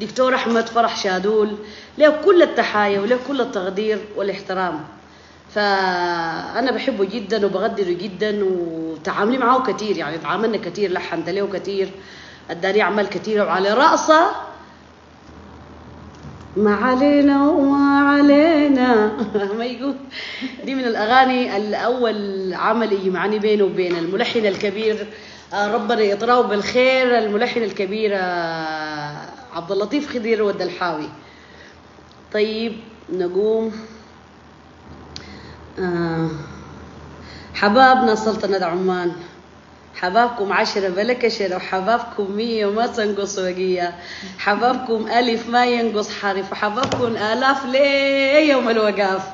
دكتور أحمد فرح شادول له كل التحايا وله كل التقدير والاحترام. فأنا بحبه جدا وبقدره جدا وتعاملي معاه كتير يعني تعاملنا كتير لحنت له كتير أداني أعمال كتيرة وعلى رأسه ما علينا وما علينا ما يقول. دي من الأغاني الأول عمل يجمعني بينه وبين الملحن الكبير آه، ربنا يطراه بالخير الملحن الكبير آه، عبد اللطيف خضير والدلحاوي. طيب نقوم. آه، حبابنا سلطنة عمان. حبابكم عشرة بلا كشرة وحبابكم مية وما تنقص وقية حبابكم ألف ما ينقص حرف وحبابكم آلاف ليه يوم الوقاف.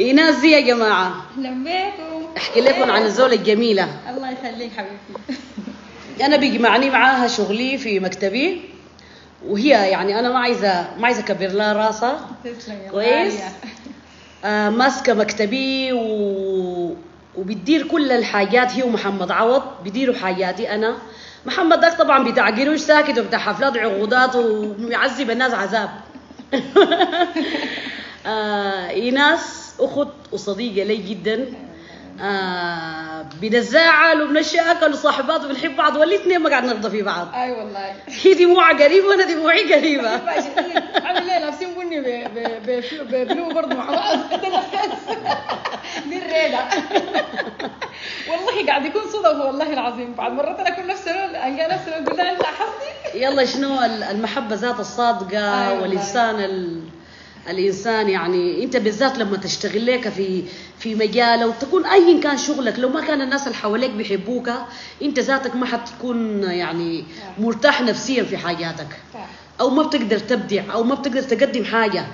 إيناس دي يا جماعة. أهلا بيكم أحكي لكم عن الزولة الجميلة. الله يخليك حبيبتي. أنا بيجمعني معاها شغلي في مكتبي وهي يعني أنا ما عايزة ما عايزة أكبر لها راسها. كويس؟ ماسكة مكتبي و... وبتدير كل الحاجات. هي ومحمد عوض بيديروا حاجاتي أنا. محمد داك طبعا بتاع قروش ساكت وبتاع حفلات وعقودات ويعذب الناس عذاب. آه إيناس أخت وصديقة لي جدا. آه بنتزاعل وبنشاكل وصاحبات وبنحب بعض والاثنين ما قاعد نرضى في بعض. أي والله. هي دموعها قريبة وأنا دموعي قريبة. عامل لابسين ب- ببلو برضه مع بعض. دي الريدة والله قاعد يكون صدف والله العظيم. بعد مرات أنا أكون نفس اللون ألقى نفس اللون أقول لها انت لاحظتي يلا شنو ال- المحبة ذات الصادقة أيوة والإنسان ال... الإنسان يعني أنت بالذات لما تشتغل لك في في مجال أو تكون أيا كان شغلك لو ما كان الناس اللي حواليك بيحبوك أنت ذاتك ما حتكون يعني مرتاح نفسيا في حاجاتك. صح. أو ما بتقدر تبدع أو ما بتقدر تقدم حاجة.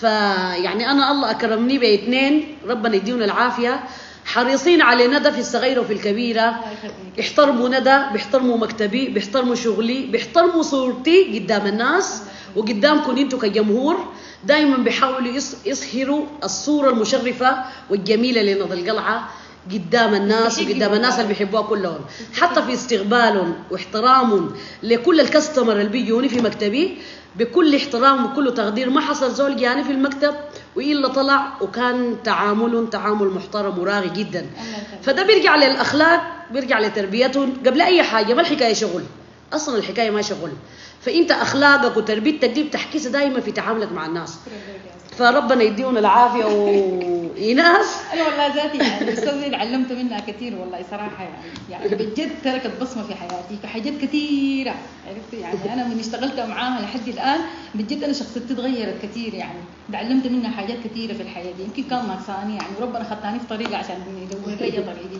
فيعني أنا الله أكرمني باثنين ربنا يديهم العافية. حريصين على ندى في الصغيره وفي الكبيرة. الله يخليك. يحترموا ندى بيحترموا مكتبي بيحترموا شغلي بيحترموا صورتي قدام الناس وقدامكم أنتوا كجمهور. دائما بيحاولوا يص- يظهروا الصورة المشرفة والجميلة لنض القلعة. قدام الناس وقدام الناس اللي بيحبوها كلهم. حتى في استقبالهم واحترامهم لكل الكاستمر اللي بيجوني في مكتبي بكل احترام وكل تقدير. ما حصل زول جاني في المكتب وإلا طلع وكان تعاملهم تعامل محترم وراقي جدا. فده بيرجع للأخلاق بيرجع لتربيتهم قبل أي حاجة ما الحكاية شغل. أصلا الحكاية ما شغل. فإنت أخلاقك وتربيتك دي بتحكيها دايما في تعاملك مع الناس. فربنا يديهم العافية وايناس أنا والله ذاتي يعني الاستاذ زيد علمت منها كثير والله صراحة يعني. يعني بجد تركت بصمة في حياتي في حاجات كثيرة عرفت؟ يعني أنا من اشتغلت معاها لحد الآن بجد أنا شخصيتي تغيرت كثير يعني. تعلمت منها حاجات كثيرة في الحياة دي يمكن كان ناقصاني يعني وربنا خطاني في طريقة عشان يدور لي طريقي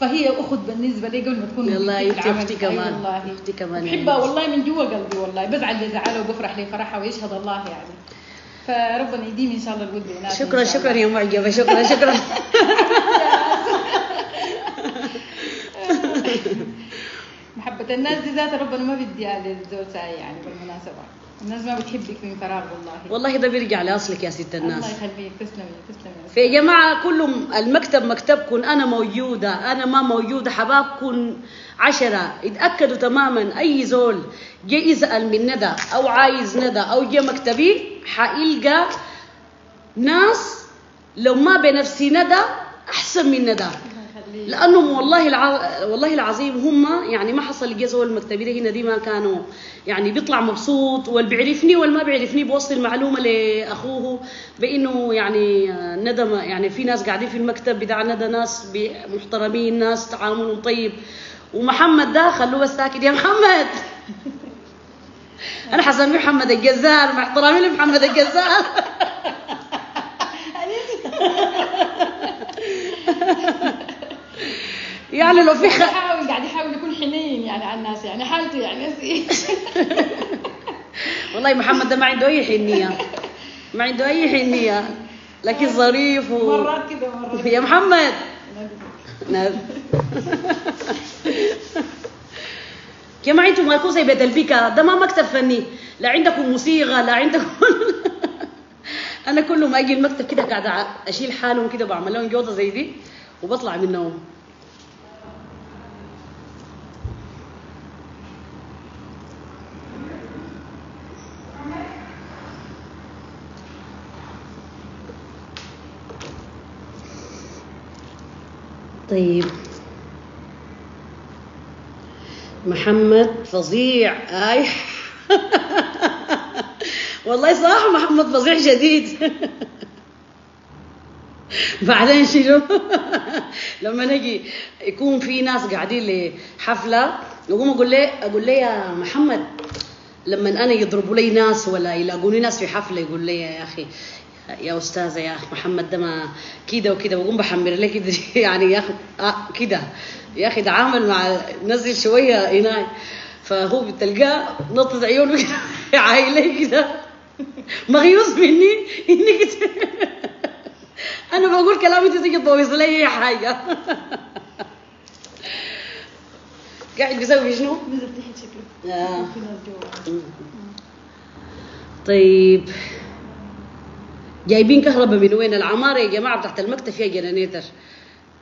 فهي أخت بالنسبة لي قبل ما تكون يلا في أختي كمان أختي كمان. بحبها. والله من جوا قلبي والله. بزعل لزعلها وبفرح لفرحها ويشهد الله يعني. فربنا يديم إن شاء الله الود بيناتنا شكرا شكرا الله. يا معجبه شكرا شكرا. محبة الناس دي ذات ربنا ما بديها ساي يعني بالمناسبة. الناس ما بتحبك من فراغ والله. والله ده بيرجع لأصلك يا ست الله الناس يخليك تسلمي تسلمي فيا جماعة كلهم المكتب مكتبكم أنا موجودة أنا ما موجودة حبابكم عشرة. اتأكدوا تماما أي زول جاي يسأل من ندى أو عايز ندى أو جا مكتبي حيلقى ناس لو ما بنفسي ندى أحسن من ندى. لانهم والله الع... والله العظيم هم يعني ما حصل لقى زول المكتبي ده هنا دي ما كانوا يعني بيطلع مبسوط واللي بيعرفني واللي ما بيعرفني بوصل المعلومة لأخوه بإنه يعني ما- يعني في ناس قاعدين في المكتب بتاع ندى ناس محترمين ناس تعاملهم طيب. ومحمد ده خلوه بس ساكت يا محمد. أنا حسمي محمد الجزال مع احترامي لمحمد الجزال يعني لو في حاول قاعد يحاول يكون حنين يعني على الناس يعني حالته يعني إيه. والله محمد ده ما عنده أي حنية. ما عنده أي حنية. لكن ظريف و... مرات كده مرات. يا محمد. نادي نعم. نعم يا ما أنتم مالكم زي بيت البيكا؟ ده ما مكتب فني. لا عندكم موسيقى لا عندكم أنا كل ما أجي المكتب كده قاعدة أشيل حالهم كده بعمل لهم جوده زي دي وبطلع منهم طيب. محمد فظيع آي. والله صح محمد فظيع شديد. بعدين شنو؟ لما نجي يكون في ناس قاعدين لحفلة نقوم أقول لي أقول لي يا محمد لما أنا يضربوا لي ناس ولا يلاقوني ناس في حفلة يقول لي يا أخي يا أستاذة يا أخي محمد ده ما كده وكده. بقوم بحمر لك يعني يا أخي آه كده. يا أخي ده عامل مع نزل شوية هنا فهو بتلقاه نطت عيونه عايلة كده. مغيوس مني إني أنا بقول كلام انت تيجي تبوظ لي أي حاجة. قاعد بيسوي شنو؟ آه. طيب. جايبين كهرباء من وين؟ العمارة يا جماعة تحت المكتب فيها جنريتر.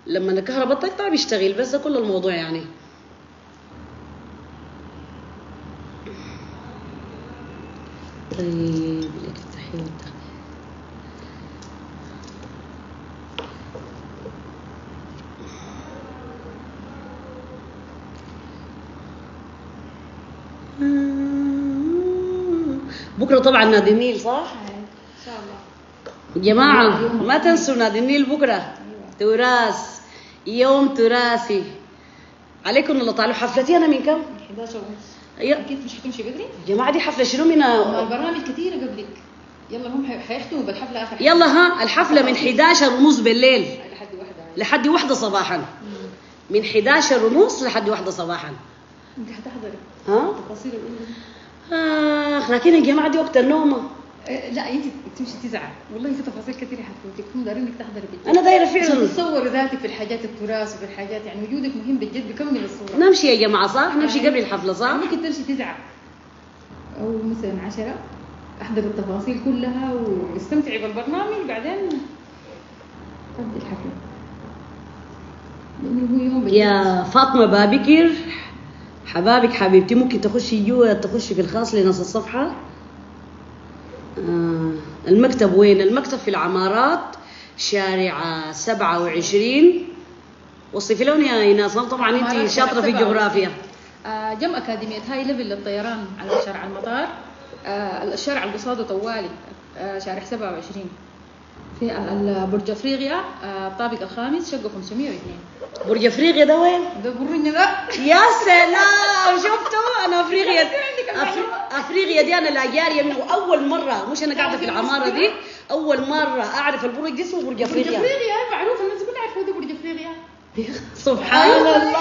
لما الكهرباء تقطع بيشتغل بس ده كل الموضوع يعني. طيب لك التحية والتقدير بكرة طبعا نادي النيل صح؟ إن شاء الله. جماعة ما تنسوا نادي النيل بكرة. تراث يوم تراثي. عليكم الله تعالوا حفلتي أنا من كم؟ 11 ونص. يا. أكيد مش حتمشي بدري؟ جماعة دي حفلة شنو من؟ البرامج كثيره قبلك. يلا هم حيختموا بالحفلة آخر يلا ها الحفلة من 11 ونص بالليل. لحد واحدة. لحد واحدة صباحا. من 11 ونص لحد واحدة صباحا. انت حتحضري ها؟ تفاصيل الأولى. آخ لكن يا جماعة دي وقت النوم لا انت تمشي تزعل. والله في تفاصيل كثيرة حتفوتك هم دارين إنك تحضري بالجد. أنا دايرة عشان فعلا تتصور ذاتك في الحاجات التراث وفي الحاجات؟ يعني وجودك مهم بالجد بيكمل الصورة نمشي يا جماعة صح؟ نمشي قبل الحفلة صح؟ ممكن تمشي تزعل. أو مثلا عشرة أحضر التفاصيل كلها واستمتعي بالبرنامج بعدين تبدي الحفلة. لأنه هو يوم بالجد. يا فاطمة بابكر حبابك حبيبتي ممكن تخشي جوا تخشي في الخاص لنص الصفحة. آه المكتب وين؟ المكتب في العمارات شارع سبعة وعشرين. وصفي لون يا إيناس؟ طبعا انت شاطرة في الجغرافيا. آه، جم أكاديمية هاي ليفل للطيران على شارع المطار. آه، الشارع اللي قصاده طوالي آه، شارع 27 في ال- برج أفريقيا آه، الطابق الخامس شقة 502 برج أفريقيا ده وين؟ ده برج ده. يا سلام! شفتوا؟ أنا افريقيا أفريقيا دي أنا لا جاريه منه أول مرة مش أنا قاعدة في العمارة دي أول مرة أعرف البرج دي اسمه برج برج أفريقيا. أفريقيا معروف الناس كلها عارفه ده برج أفريقيا. سبحان الله.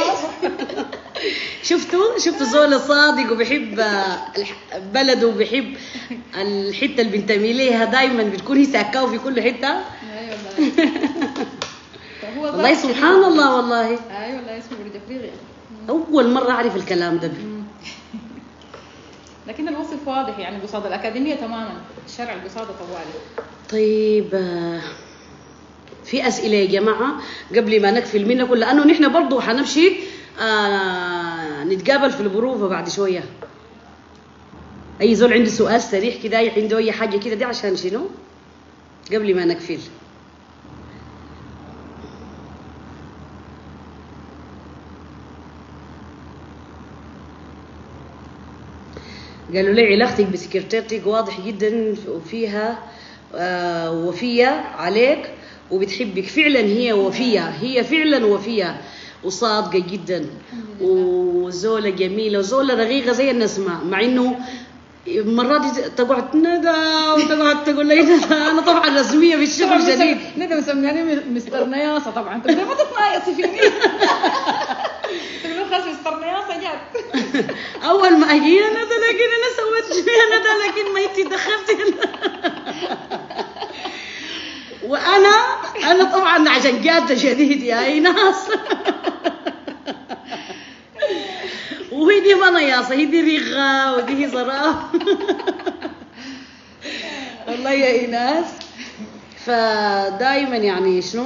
شفتوا؟ شفتوا زول صادق وبيحب بلده وبيحب الحتة اللي بنتمي ليها دائما بتكون هي ساكاو في كل حتة. اي والله والله سبحان. الله والله. اي والله اسمه برج إفريقيا. أول مرة أعرف الكلام ده. لكن الوصف واضح يعني قصاد الأكاديمية تماما الشارع اللي قصاده طوالي. طيب آه، في أسئلة يا جماعة قبل ما نقفل منكم لأنه نحن برضو حنمشي آه نتقابل في البروفة بعد شوية. أي زول عنده سؤال سريع كده عنده أي حاجة كده دي عشان شنو؟ قبل ما نقفل. قالوا لي علاقتك بسكرتيرتك واضح جدا وفيها آه، وفية عليك. وبتحبك فعلا هي وفية هي فعلا وفية وصادقة جدا. وزولة جميلة وزولة رغيقة زي النسمة. مع إنه مرات تقعد ندى وتقعد تقول لي ندى أنا طبعا رسمية في الشغل شديد ندى مسمياني مستر نياصه طبعا. تقول ما تتنايصي فيني تقول خلاص مستر نياصه جات. أول ما أجي ندى لكن أنا سويت فيها ندى لكن ما انت دخلتي وأنا أنا طبعا عشان جاده شديد يا ايناس وهي دي ما نياصه هي دي ودي زراء والله يا ايناس فدائما يعني شنو؟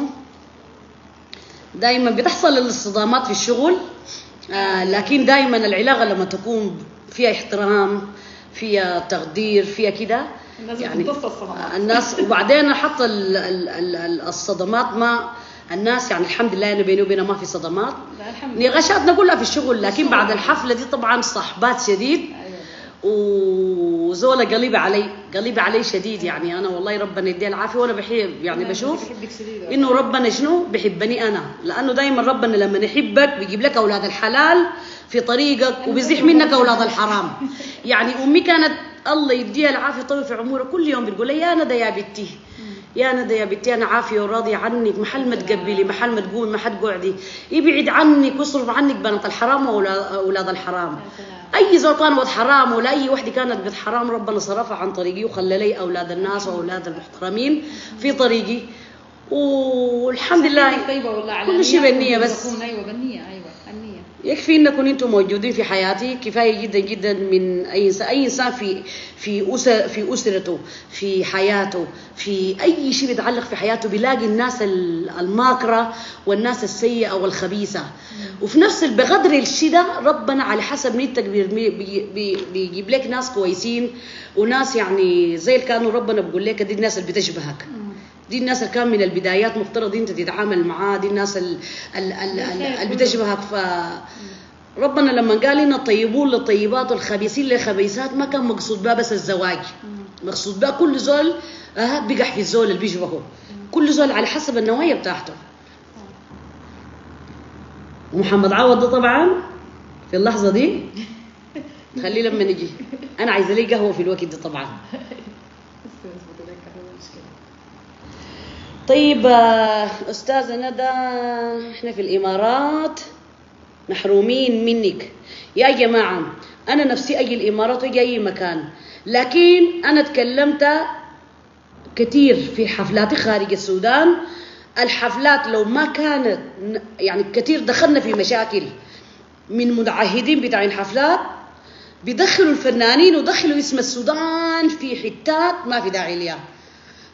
دائما بتحصل الاصطدامات في الشغل آه لكن دائما العلاقة لما تكون فيها احترام فيها تقدير فيها كده الناس بتمتص الصدمات. آه، الناس وبعدين حتى ال- ال- ال- ال- الصدمات ما الناس يعني الحمد لله أنا بيني وبينها ما في صدمات. لا الحمد لله. نقاشاتنا كلها في الشغل لكن بعد الحفلة دي طبعا صحبات شديد. أيوه. وزولة قليبة علي قليبة علي شديد يعني. أنا والله ربنا يديها العافية وأنا بحب يعني بشوف بحبك شديد. إنه ربنا شنو؟ بيحبني أنا. لأنه دائما ربنا لما يحبك بيجيب لك أولاد الحلال في طريقك وبيزيح منك أولاد الحرام. يعني أمي كانت الله يديها العافية طول في عمرها كل يوم بتقول لي يا ندى يا بنتي يا ندى يا بنتي أنا عافية وراضيه عنك محل ما تقبلي محل ما تقومي ما حتقعدي يبعد عنك ويصرف عنك بنات الحرام واولاد الحرام. أي زول كان ولد حرام ولا أي وحدة كانت بنت حرام ربنا صرفها عن طريقي وخلى لي أولاد الناس وأولاد المحترمين في طريقي. والحمد لله طيبه والله على كل شيء بالنية بس. أيوه بالنيه النيه يكفي أنكم أنتم موجودين في حياتي كفاية جدا جدا من أي انسان أي إنسان في في اسر في أسرته في حياته في أي شيء بيتعلق في حياته بيلاقي الناس ال- الماكرة والناس السيئة والخبيثه وفي نفس بقدر الشيء ده ربنا على حسب نيتك بي- بي- بي- بيجيب لك ناس كويسين وناس يعني زي اللي كانوا ربنا بيقول لك دي الناس اللي بتشبهك. دي الناس اللي كان من البدايات مفترض انت تتعامل معاه دي الناس ال- ال- ال- ال- اللي بتشبهك. ف ربنا لما قال لنا الطيبون للطيبات والخبيثين للخبيثات ما كان مقصود بها بس الزواج. مقصود بها كل زول آه بيقح في الزول اللي بيشبهه. كل زول على حسب النوايا بتاعته. ومحمد عوض ده طبعا في اللحظة دي خليه لما نجي. أنا عايزه لي قهوة في الوقت ده طبعا. طيب آه، أستاذة ندى إحنا في الإمارات محرومين منك. يا جماعة أنا نفسي أجي الإمارات وأجي أي مكان لكن أنا تكلمت كثير في حفلاتي خارج السودان. الحفلات لو ما كانت يعني كثير دخلنا في مشاكل. من متعهدين بتاع الحفلات بيدخلوا الفنانين ودخلوا اسم السودان في حتات ما في داعي لها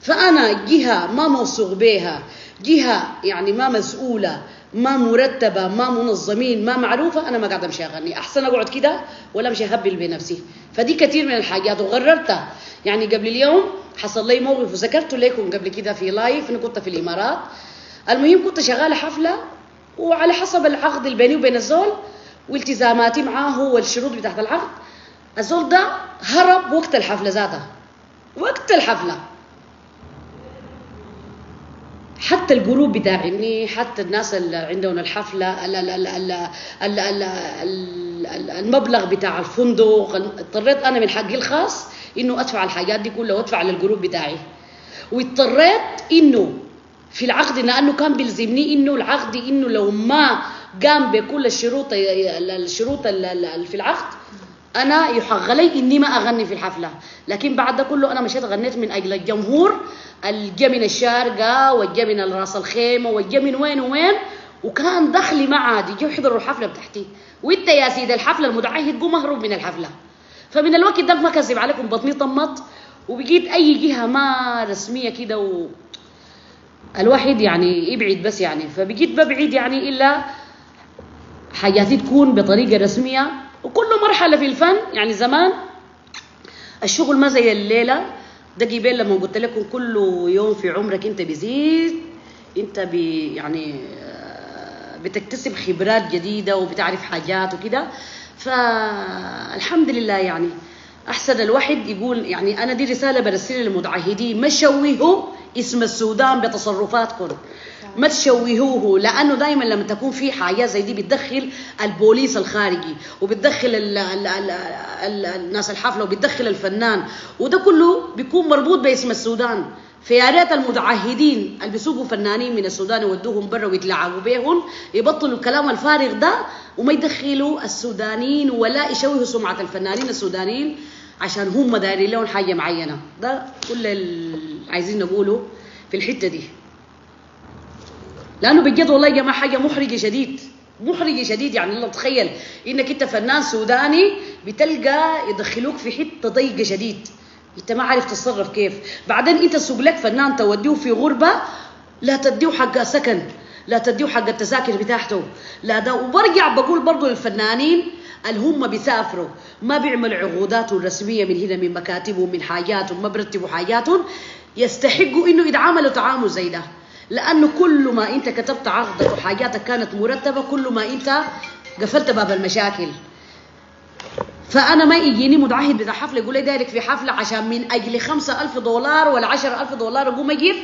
فأنا جهة ما موثوق بها جهة يعني ما مسؤولة ما مرتبة ما منظمين ما معروفة أنا ما قاعدة أمشي أغني. أحسن أقعد كده ولا أمشي أهبل بنفسي فدي كثير من الحاجات. وغررتها يعني قبل اليوم حصل لي موقف وذكرته لكم قبل كده في لايف أنا كنت في الإمارات. المهم كنت شغالة حفلة وعلى حسب العقد اللي بيني وبين الزول والتزاماتي معاه والشروط بتاعت العقد الزول ده هرب وقت الحفلة ذاتها. وقت الحفلة. حتى ال group بداعمني حتى الناس اللي عندهم الحفلة المبلغ بتاع الفندق اضطريت أنا من حقي الخاص إنه أدفع الحاجات دي كلها وأدفع لل group بتاعي. واضطريت إنه في العقد لأنه كان بيلزمني إنه العقد إنه لو ما قام بكل الشروط الشروط في العقد أنا يحق لي إني ما أغني في الحفلة. لكن بعد ده كله أنا مشيت غنيت من أجل الجمهور. الجا من الشارقة والجا من راس الخيمة والجا من وين وين. وكان دخلي ما عادي جو يحضروا الحفلة بتاعتي وإنت يا سيدي الحفلة المتعهد قوم اهرب من الحفلة. فمن الوقت ده ما كذب عليكم بطني طمت. وبقيت أي جهة ما رسمية كده و... الواحد يعني يبعد بس يعني. فبقيت ببعد يعني إلا حاجاتي تكون بطريقة رسمية. وكل مرحلة في الفن يعني زمان الشغل ما زي الليلة. ده قبل لما قلت لكم كل يوم في عمرك انت بيزيد انت بي يعني آه، بتكتسب خبرات جديدة وبتعرف حاجات وكده. فالحمد لله يعني أحسن الواحد يقول يعني أنا دي رسالة برسلها للمتعهدين ما شوهوا اسم السودان بتصرفاتكم. ما تشوهوه؟ لأنه دائما لما تكون في حاجات زي دي بتدخل البوليس الخارجي وبتدخل ال ال ال ال الناس الحفلة وبتدخل الفنان. وده كله بيكون مربوط باسم السودان. فيا ريت المتعهدين اللي بيسوقوا فنانين من السودان يودوهم برا ويتلاعبوا بيهم يبطلوا الكلام الفارغ ده وما يدخلوا السودانيين ولا يشوهوا سمعة الفنانين السودانيين عشان هم دايرين لهم حاجة معينة. ده كل اللي عايزين نقوله في الحتة دي. لأنه بجد والله يا جماعة حاجة محرجة شديد. محرجة شديد يعني الله تخيل. إنك أنت فنان سوداني بتلقى يدخلوك في حتة ضيقة شديد. أنت ما عارف تتصرف كيف. بعدين أنت تسوق لك فنان توديه في غربة لا تديه حق سكن لا تديه حق التذاكر بتاعته. لا ده وبرجع بقول برضو للفنانين اللي هم بيسافروا. ما بيعملوا عقوداتهم الرسمية من هنا من مكاتبهم من حاجاتهم ما برتبوا حاجاتهم. يستحقوا إنه يتعاملوا تعامل زي ده. لأنه كل ما أنت كتبت عقدك وحاجاتك كانت مرتبة كل ما أنت قفلت باب المشاكل. فأنا ما يجيني متعهد بتاع حفلة يقول لي دايرك في حفلة عشان من أجل خمسة ألف دولار ولا عشرة ألف دولار أقوم أجيب.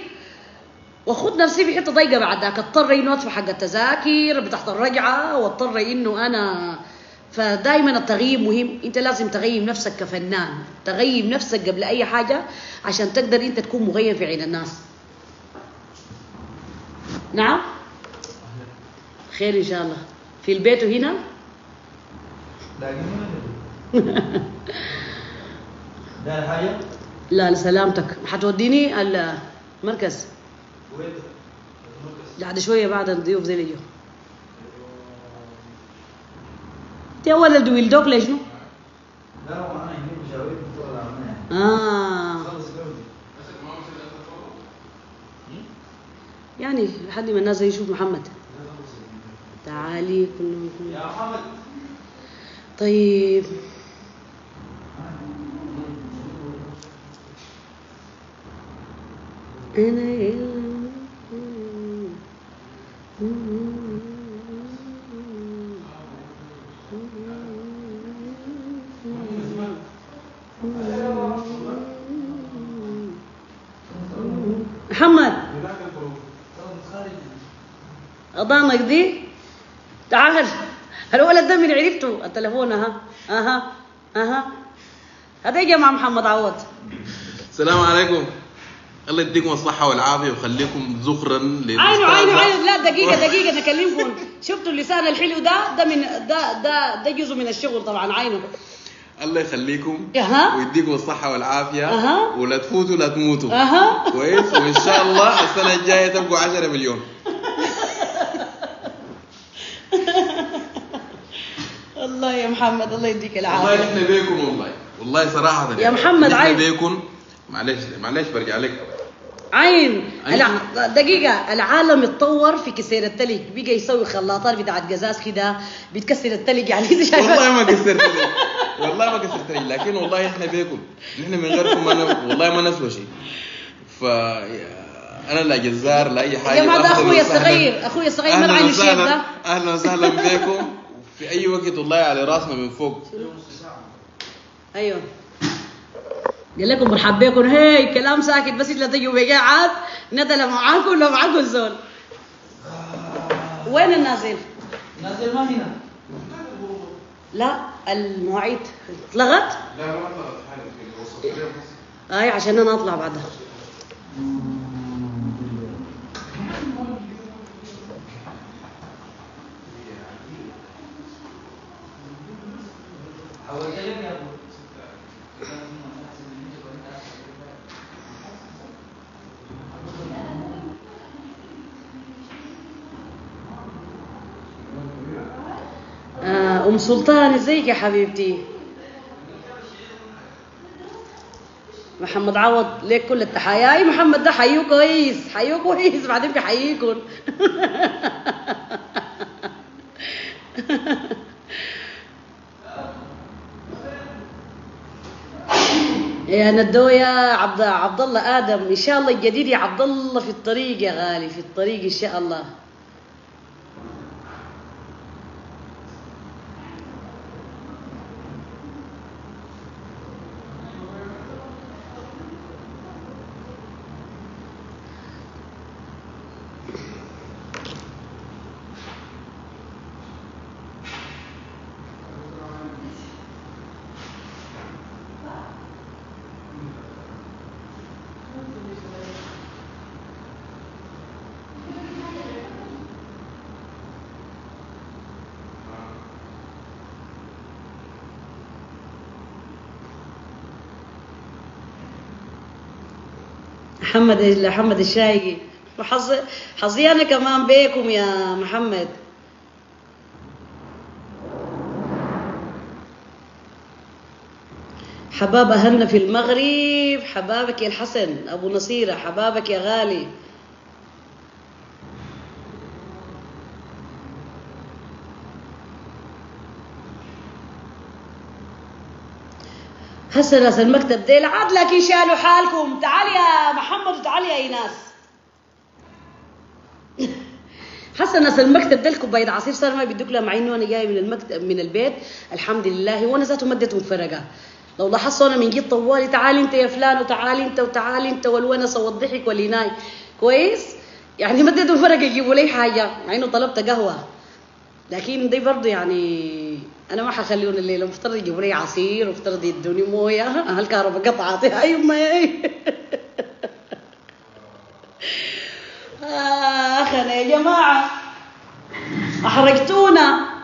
واخد نفسي في حتة ضيقة بعد ذاك اضطر إنه أدفع حق التذاكر بتاعت الرجعة واضطر إنه أنا فدائما التغيير مهم. أنت لازم تغير نفسك كفنان تغير نفسك قبل أي حاجة عشان تقدر أنت تكون مغير في عين الناس. نعم؟ خير إن شاء الله. في البيت وهنا ده الحاجة لا لسلامتك. حتوديني المركز؟ وين؟ بعد شوية بعد الضيوف زي اللي جو. انت أول اللي ويلدوك ليش شنو؟ لا هو أنا هني مشاوير في الصورة اللي عملناها آه خلص كلامي. يعني لحد ما الناس يشوف محمد. تعالي كلهم كلهم. يا محمد. طيب. أنا محمد أضانك دي؟ تعال. الولد ده من عرفته؟ التليفون أها. أها. أها. هذا يا جماعة محمد عوض. السلام عليكم. الله يديكم الصحة والعافية ويخليكم ذخرا عينه عينه. عينه لا دقيقة دقيقة نكلمكم شفتوا اللسان الحلو ده؟ ده من ده ده ده جزء من الشغل طبعا عينه الله يخليكم. ويديكم الصحة والعافية. أها. ولا تفوتوا لا تموتوا. أها. كويس؟ وإن شاء الله السنة الجاية تبقوا 10 مليون. الله يا محمد الله يديك والله العافيه إحنا بيكم والله. والله صراحة يا محمد إحنا عايز- بيكم. معلش معلش برجع لك. عين. الع... دقيقة العالم اتطور في كسير التلج. بقى يسوي خلاطات بتاعت قزاز كده بتكسر التلج يعني. إذا شايفة- والله ما لك والله ما لك لكن والله إحنا بيكم. نحن من غيركم ما ن... والله ما نسوى شيء. ف أنا لا جزار لا أي حاجة يا جماعة ده وسهلاً. الصغير أخويا الصغير ما الشيب وسهلاً. ده أهلا وسهلا بكم في أي وقت والله على راسنا من فوق أيوه قال لكم مرحب بكم هي كلام ساكت بس لا تجوا بقى عاد ندل معاكم ولا معاكم زول وين النازل؟ نازل ما هنا لا المواعيد اتلغت؟ لا ما طلعت حاجة اي عشان أنا أطلع بعدها آه أم سلطان إزيك يا حبيبتي؟ محمد عوض ليك كل التحايا أي محمد ده حيوه كويس حيوه كويس بعدين بحييكم ندو يا عبد عبد الله آدم إن شاء الله الجديد يا عبد الله في الطريق يا غالي في الطريق إن شاء الله. محمد محمد الشايقي وحظي حظي أنا كمان بيكم يا محمد. حباب أهلنا في المغرب حبابك يا الحسن أبو نصيرة حبابك يا غالي. هسه ناس المكتب ديل عاد لكن شالوا حالكم. تعال يا محمد وتعال يا إيناس. هسه ناس المكتب ده كوبايه عصير صار ما بيدوك لها مع انه أنا جاي من المكتب من البيت. الحمد لله وأنا ذاته مدته مفرقه لو لاحظتوا أنا من جيت طوالي تعالي أنت يا فلان وتعالي أنت وتعالي أنت والونس والضحك واليناي كويس؟ يعني مدته مفرقه يجيبوا لي حاجة مع إنه طلبت قهوة. لكن دي برضه يعني أنا ما حخليهم الليلة. مفترض يجيبوا لي عصير ومفترض يدوني موية. الكهرباء قطعت يا يما يا اخنا يا جماعة. احرجتونا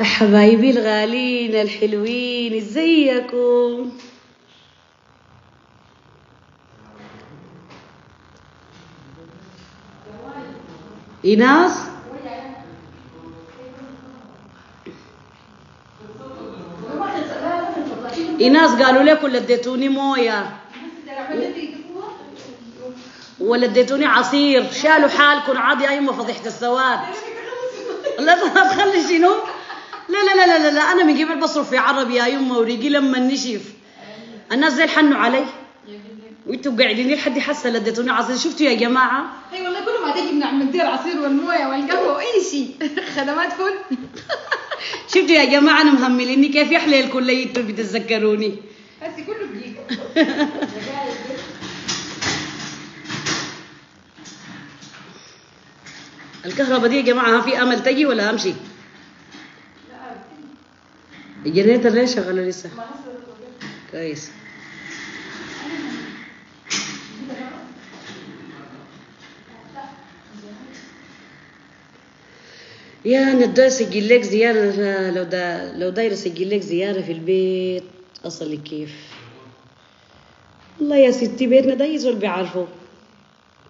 حبايبي الغالين الحلوين إزيكم؟ ايناس ايناس قالوا لكم اديتوني موية. ولا اديتوني عصير. شالوا حالكم عادي ايما فضيحه السواد لا تخلي شنو؟ لا لا لا لا لا أنا من قبل بصرف في عربي يا يمه وريقي لما نشف الناس زي حنوا علي. وانتوا قاعدين لحد حاسه اديتوني عصير شفتوا يا جماعة؟ اي والله كل ما تجي بنعمل ندير العصير والموية والقهوة وأي شيء. خدمات فل. شفتوا يا جماعة؟ أنا مهمليني. كيف يحلى الكل أنتوا بتتذكروني. هسي كله بيجي. الكهرباء دي يا جماعة ها في أمل تجي ولا أمشي؟ الجنريتر ليش شغاله لسه؟ كويس. يا أنا دا اسجل لك زيارة لو دا لو داير اسجل لك زيارة في البيت. أصلي كيف؟ والله يا ستي بيتنا ده يزول بيعرفه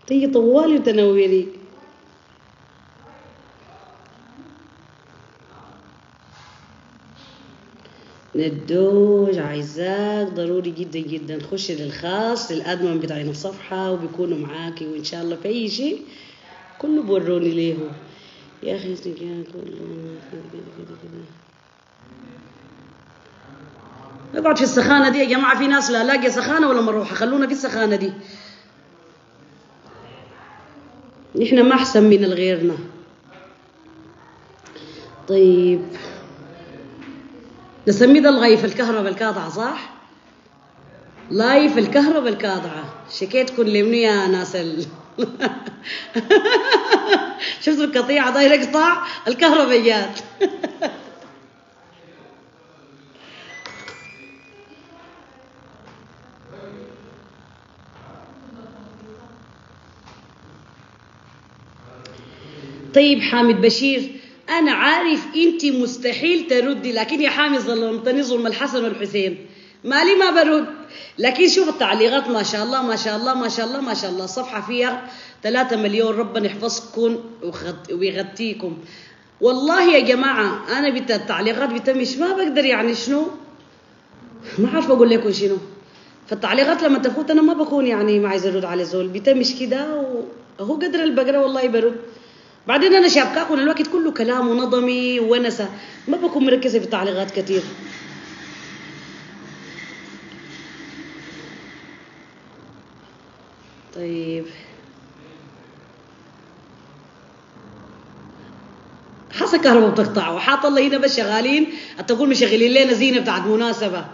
تيجي طوالي وتنوري ندوج عايزاك ضروري جدا جدا. خش للخاص للادمن بتاعين الصفحة وبيكونوا معاكي وإن شاء الله في أي شيء كله بوروني ليه يا أخي كده كله كده كده كده نقعد في السخانة دي يا جماعة في ناس لا لاقية سخانة ولا مروحة خلونا في السخانة دي. نحن ما أحسن من الغيرنا. طيب. نسميه ده الغايف الكهرباء القاطعة صح؟ لايف الكهرباء القاطعة شكيتكم لمنو يا ناس ال... شفتوا القطيعة داير يقطع الكهرباء جات طيب حامد بشير أنا عارف أنت مستحيل تردي لكن يا حامي ظلمتني ظلم الحسن والحسين. مالي ما برد؟ لكن شوف التعليقات ما شاء الله ما شاء الله ما شاء الله ما شاء الله. الصفحه فيها 3 مليون ربنا يحفظكم ويغطيكم. والله يا جماعة أنا بت التعليقات بتمش ما بقدر يعني شنو؟ ما عارفه أقول لكم شنو. فالتعليقات لما تفوت أنا ما بكون يعني ما عايزه ارد على زول. بتمش كده وهو قدر البقرة والله برد بعدين أنا شابكاكم الوقت كله كلام ونظمي وونسه ما بكون مركزة في التعليقات كثير طيب. حاسة الكهرباء بتقطع وحاط الله هنا بس شغالين. تقول مشغلين لنا زينة بتاعت مناسبة.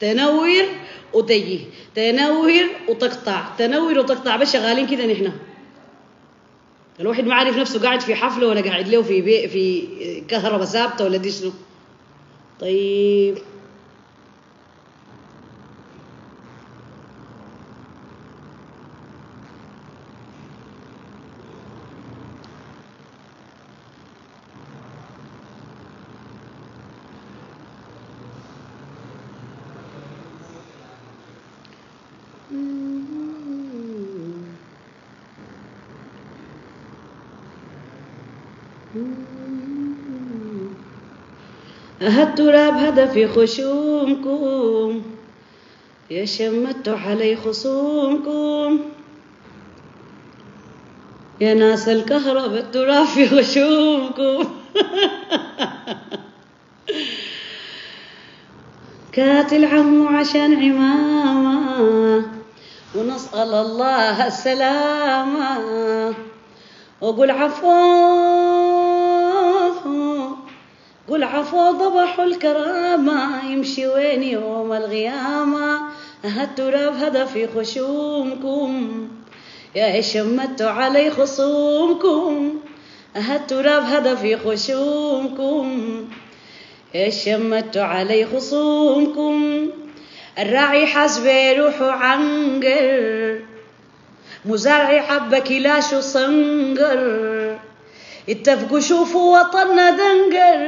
تنور وتجي. تنور وتقطع. تنور وتقطع بس شغالين كده نحن. الواحد ما عارف نفسه قاعد في حفلة ولا قاعد له في بي في كهرباء ثابتة ولا دي شنو. طيب. التراب هدى في خشومكم. يا شمت علي خصومكم. يا ناس الكهرباء التراب في خشومكم. كات العم عشان عمامة. ونسأل الله السلامة. وقول عفو. قول عفو ضبحوا الكرامة يمشي وين يوم القيامة. التراب هذا في خشومكم يا شمتوا علي خصومكم. التراب هذا في خشومكم يا شمتوا علي خصومكم. الراعي حسب روحه عنقر مزارعي حبة كلاش وصنقر اتفقوا شوفوا وطننا دنقر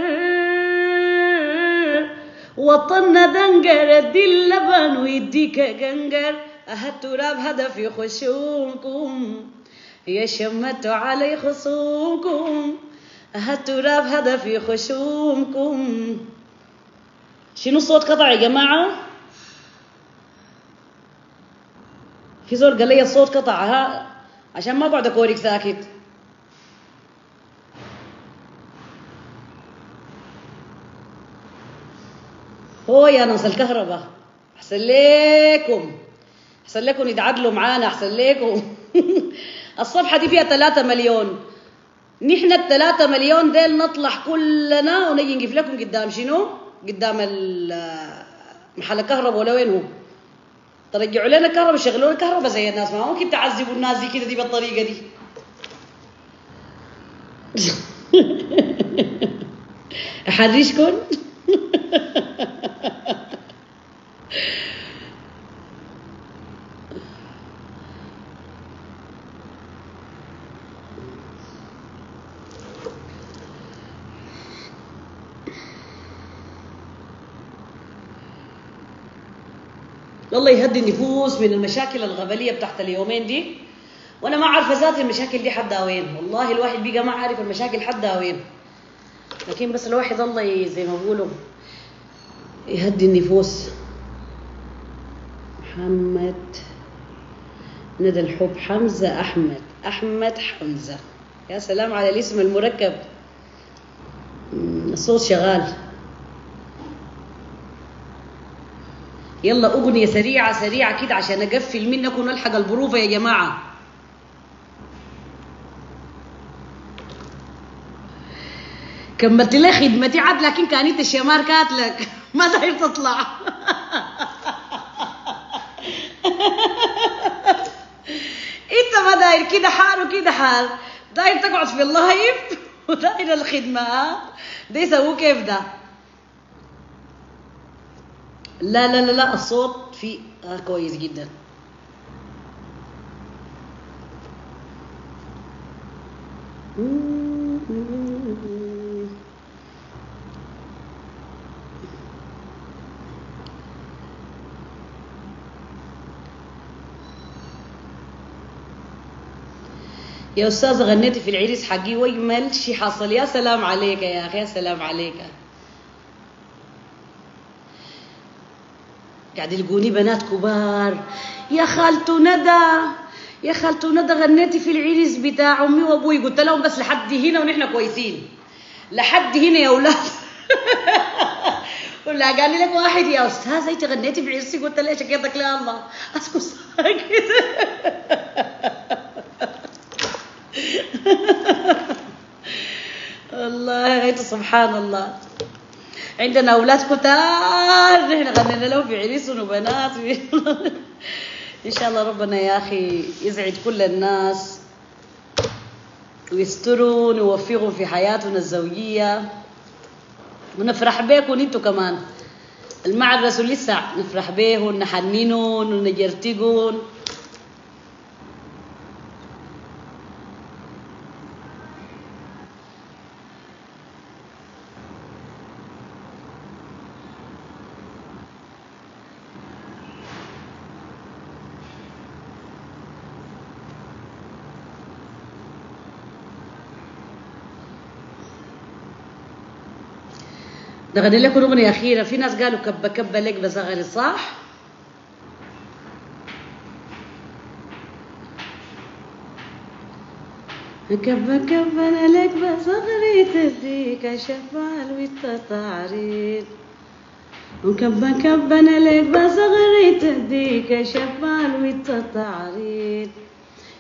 وطننا دنقر ادي اللبن ويديك قنقر. آه التراب في خشومكم يا شمتوا علي خصومكم. آه التراب في خشومكم شنو الصوت قطع يا جماعة؟ في زول قال لي الصوت قطع ها؟ عشان ما أقعد اكورك ساكت. هو يا ناس الكهرباء أحسن ليكم. أحسن لكم يتعادلوا معانا. أحسن لكم الصفحة دي فيها 3 مليون. نحن الثلاثة مليون ديل نطلع كلنا ونجي نقف لكم قدام شنو؟ قدام محل الكهرباء ولا وين هو؟ ترجعوا لنا كهرباء شغلوا لنا كهرباء زي الناس. ما ممكن تعذبوا الناس دي كده دي بالطريقة دي؟ أحرشكم والله يهدي النفوس من المشاكل الغبلية بتاعت اليومين دي. وأنا ما عارفة ذات المشاكل دي حدها وين والله الواحد بقى ما عارف المشاكل حدها وين لكن بس الواحد الله زي ما بقولوا يهدي النفوس. محمد. ندى الحب. حمزة أحمد. أحمد حمزة. يا سلام على الاسم المركب. الصوت شغال. يلا أغنية سريعة سريعة كده عشان أقفل منكم ونلحق البروفة يا جماعة. كملت لي خدمتي عاد لكن كانت الشمار كاتلك. ما داير تطلع. إنت ما داير كده حال وكده حال. داير تقعد في اللايف وداير الخدمة. ده يسووه كيف ده؟ لا لا لا لا الصوت في آه كويس جدا. يا أستاذة غنيتي في العريس حقي ويجمل شي حصل يا سلام عليك يا أخي يا سلام عليك. قاعد يلقوني بنات كبار. يا خالته ندى يا خالته ندى غنيتي في العريس بتاع أمي وأبوي. قلت لهم بس لحد هنا ونحن كويسين. لحد هنا يا أولاد. ولا قال لي لك واحد يا استاذه أنت غنيتي في عرسي؟ قلت له شكيتك لا الله أسكت. ساكت والله انت سبحان الله. عندنا أولاد كتار. نحن غنينا لهم في عريسهم وبنات. إن شاء الله ربنا يا أخي يسعد كل الناس. ويسترون ويوفقهم في حياتنا الزوجية. ونفرح بيكم أنتوا كمان. المعرس لسه نفرح بيهم نحننهم ونجرتقهم نغني لكم اغنيه اخيره في ناس قالوا كبه كبه لك بصغري صح؟ كبه كبه أنا لك بصغري تديك شفال والتطاريد وكبه كبه أنا لك بصغري تديك شفال والتطاريد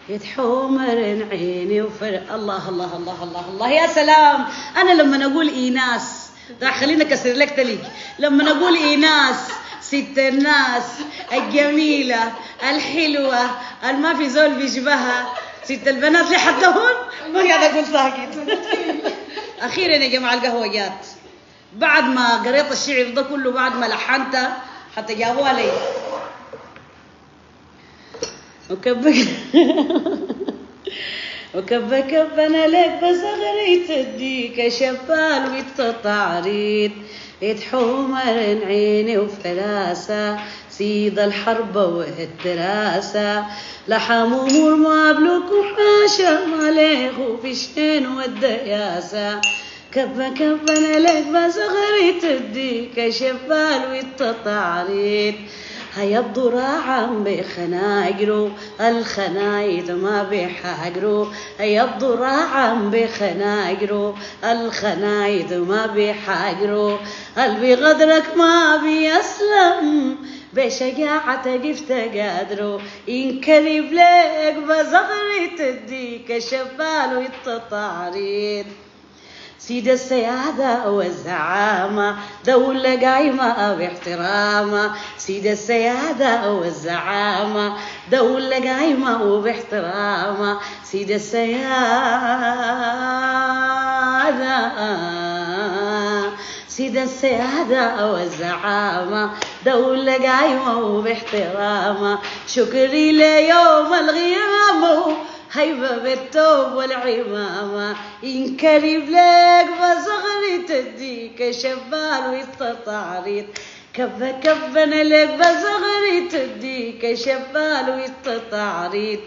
يتحمر عيني وفر الله الله الله الله الله. يا سلام. أنا لما أقول إيناس ده خليني أكسر لك تليك. لما أقول إيناس ست الناس الجميلة الحلوة الما في زول بيشبهها ست البنات لحد هون ما قاعد أقول ساكت. أخيرا يا جماعة القهوجات بعد ما قريت الشعر ده كله بعد ما لحنته حتى جابوها لي. وكبة كبة أنا لك بصغري تديك شبال والتطعريد يتحمر عيني وفلاسة سيد الحرب والدراسة لحم أمور ما بلوك وحاشا ما ليه في شين والدياسة. كبة كبة أنا لك بصغري تديك شبال والتطعريد هيا الضراعة بخناجرو الخنايد ما بيحاجرو هيا الضراعة بخناجرو الخنايد ما بيحاجرو قلبي غدرك ما بيسلم بشجاعة قفت قادرو ينكلب لك بزغري تديك شبال والتطاريد سيد السيادة والزعامة دولة قايمة باحترامة. سيد السيادة والزعامة دولة قايمة وباحترامة سيد السيادة سيد السيادة والزعامة دولة قايمة وباحترامة شكري ليوم الغيامة هيبة بالتوب والعمامة ينكرب لك بصغري تديك شبال والتطاريد كبة كبة أنا لك بصغري تديك شبال والتطاريد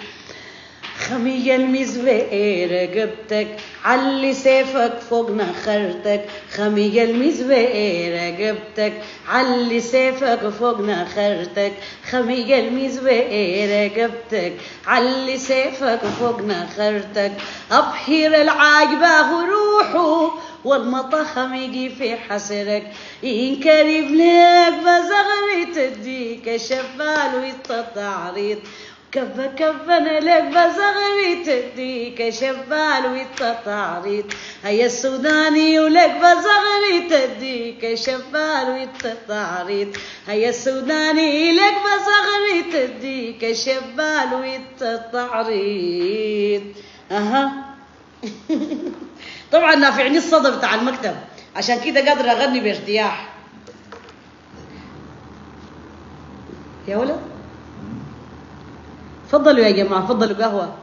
خمية المزبير رقبتك علي سيفك فوق نخرتك. خمية المزبير رقبتك علي سيفك فوق نخرتك. خمية المزبير رقبتك علي سيفك فوق نخرتك. أبحير العاجبة روحه والمطخم يجي في حسرك. ينكرب لك بزغري تديك شفال والتطعريض كفة كفة أنا لك بزغري تديك شبال والتطاريد هيا السوداني ولك بزغري تديك شبال والتطاريد هيا السوداني لك بزغري تديك شبال والتطاريد أها. طبعا نافعني الصدى بتاع المكتب عشان كده قادرة أغني بارتياح. يا ولد؟ تفضلوا يا جماعة تفضلوا قهوة.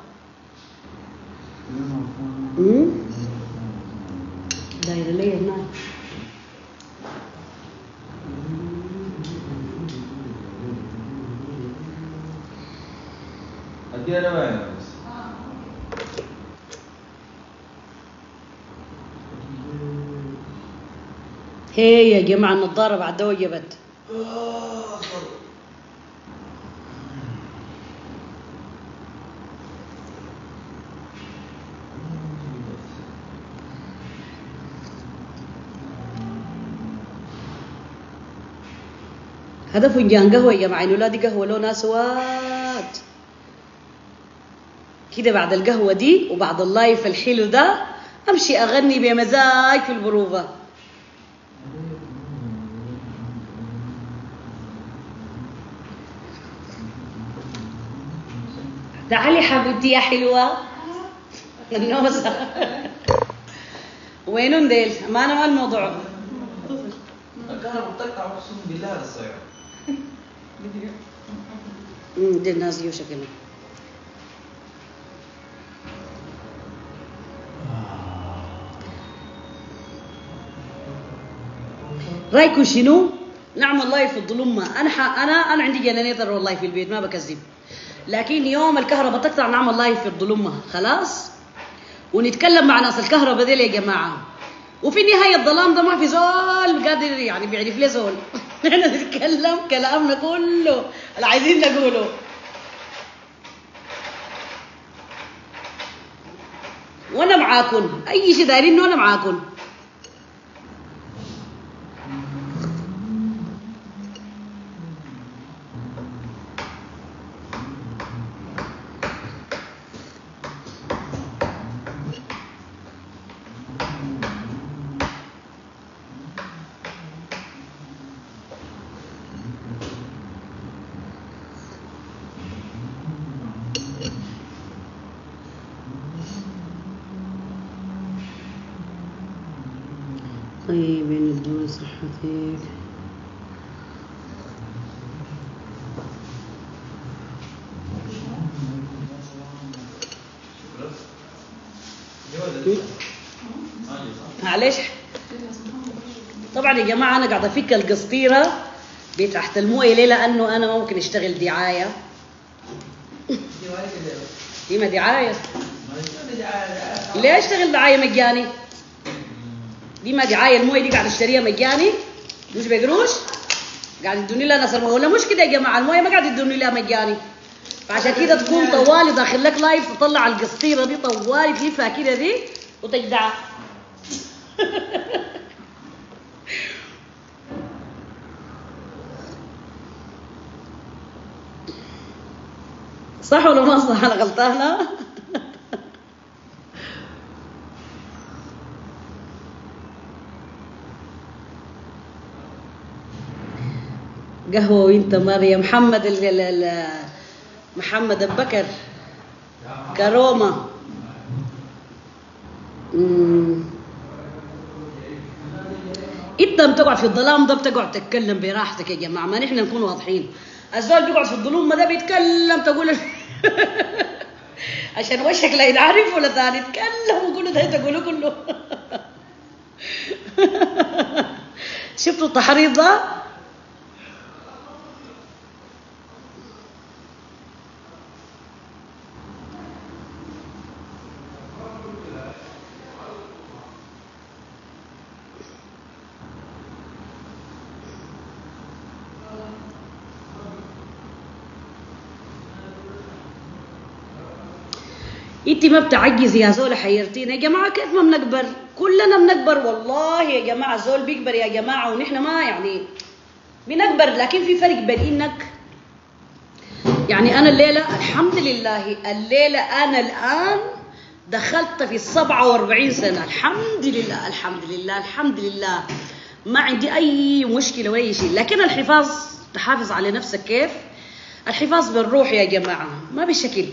مم؟ دايرة ليه هناك. أنا هي يا جماعة النظارة بعد وجبت هذا فنجان قهوة يا جماعة دي قهوة لونها سواد كده بعد القهوة دي وبعد اللايف الحلو ده أمشي أغني بمزاج في البروفة. تعالي حبيبتي يا حلوة. النوسة وينهم ديل؟ ما أنا ما الموضوع. الكهرباء بتقطع أقسم بالله هذا شكلهم رايكم شنو؟ نعمل live في الظلمة أنا ح... أنا أنا عندي generator والله في البيت ما بكذب لكن يوم الكهرباء تقطع نعمل live في الظلمة خلاص؟ ونتكلم مع ناس الكهرباء ديل يا جماعة وفي نهاية الظلام ده ما في زول قادر يعني بيعرف ليه زول. إحنا نتكلم كلامنا كله اللي عايزين نقوله. وأنا معاكم أي شيء دايرين وأنا معاكم طيب يدون صحتك معلش. طبعا يا جماعة أنا قاعدة افك القسطيرة تحت الموية ليه؟ لأنه أنا ممكن أشتغل دعاية. دي ما دعاية. ليه أشتغل دعاية مجاني؟ دي ما دعايه المويه دي قاعد اشتريها مجاني. مش بقروش؟ قاعد يدوني لها ناس المويه مش كده يا جماعة؟ الموية ما قاعد يدوني لها مجاني. فعشان كده تكون طوالي داخل لك لايف تطلع القسطيره دي طوالي تلفها كده دي وتجدعها صح ولا ما صح؟ أنا غلطانة؟ قهوة وانت مريم. محمد ال ال محمد أبو بكر. كرومه مم. إنت لما تقعد في الظلام ده بتقعد تتكلم براحتك يا جماعة. ما نحن نكون واضحين. الزول بيقعد في الظلوم ما ده بيتكلم تقول عشان وشك لا ينعرف ولا ثاني. اتكلم وقول ده تقوله كله. شفتوا التحريض ده؟ انت ما بتعجزي يا زول حيرتينا يا جماعة كيف ما بنكبر؟ كلنا بنكبر والله يا جماعة. زول بيكبر يا جماعة ونحن ما يعني بنكبر لكن في فرق بين انك يعني أنا الليلة الحمد لله الليلة أنا الآن دخلت في 47 سنة. الحمد لله الحمد لله الحمد لله. ما عندي أي مشكلة ولا اي شيء. لكن الحفاظ تحافظ على نفسك كيف؟ الحفاظ بالروح يا جماعة ما بالشكل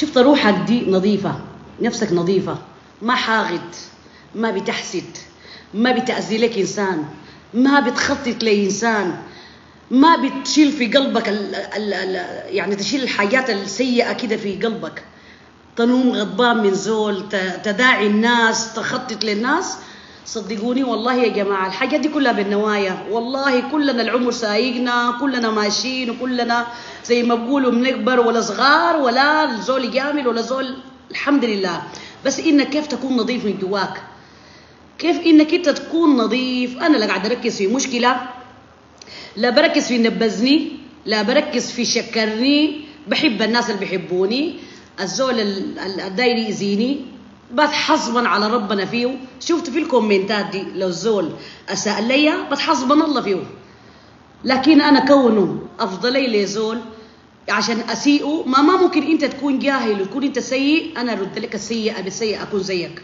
شفت روحك دي نظيفة نفسك نظيفة ما حاغد ما بتحسد ما بتأذي لك إنسان ما بتخطط لإنسان ما بتشيل في قلبك ال ال ال يعني تشيل الحاجات السيئة كده في قلبك. تنوم غضبان من زول تداعي الناس تخطط للناس صدقوني والله يا جماعة الحاجات دي كلها بالنوايا. والله كلنا العمر سايقنا كلنا ماشيين وكلنا زي ما بقولوا بنكبر ولا صغار ولا زول جامل ولا زول. الحمد لله. بس إنك كيف تكون نظيف من جواك؟ كيف إنك أنت تكون نظيف؟ أنا لا قاعد أركز في مشكلة لا بركز في نبذني لا بركز في شكرني. بحب الناس اللي بيحبوني الزول ال- ال- بتحسبن على ربنا فيه. شفت في الكومنتات دي لو الزول أساء لي بتحسبن الله فيه. لكن أنا كونه أفضلي لزول عشان أسيئه ما ما ممكن أنت تكون جاهل وتكون أنت سيء. أنا أرد لك السيئة بالسيئه أكون زيك.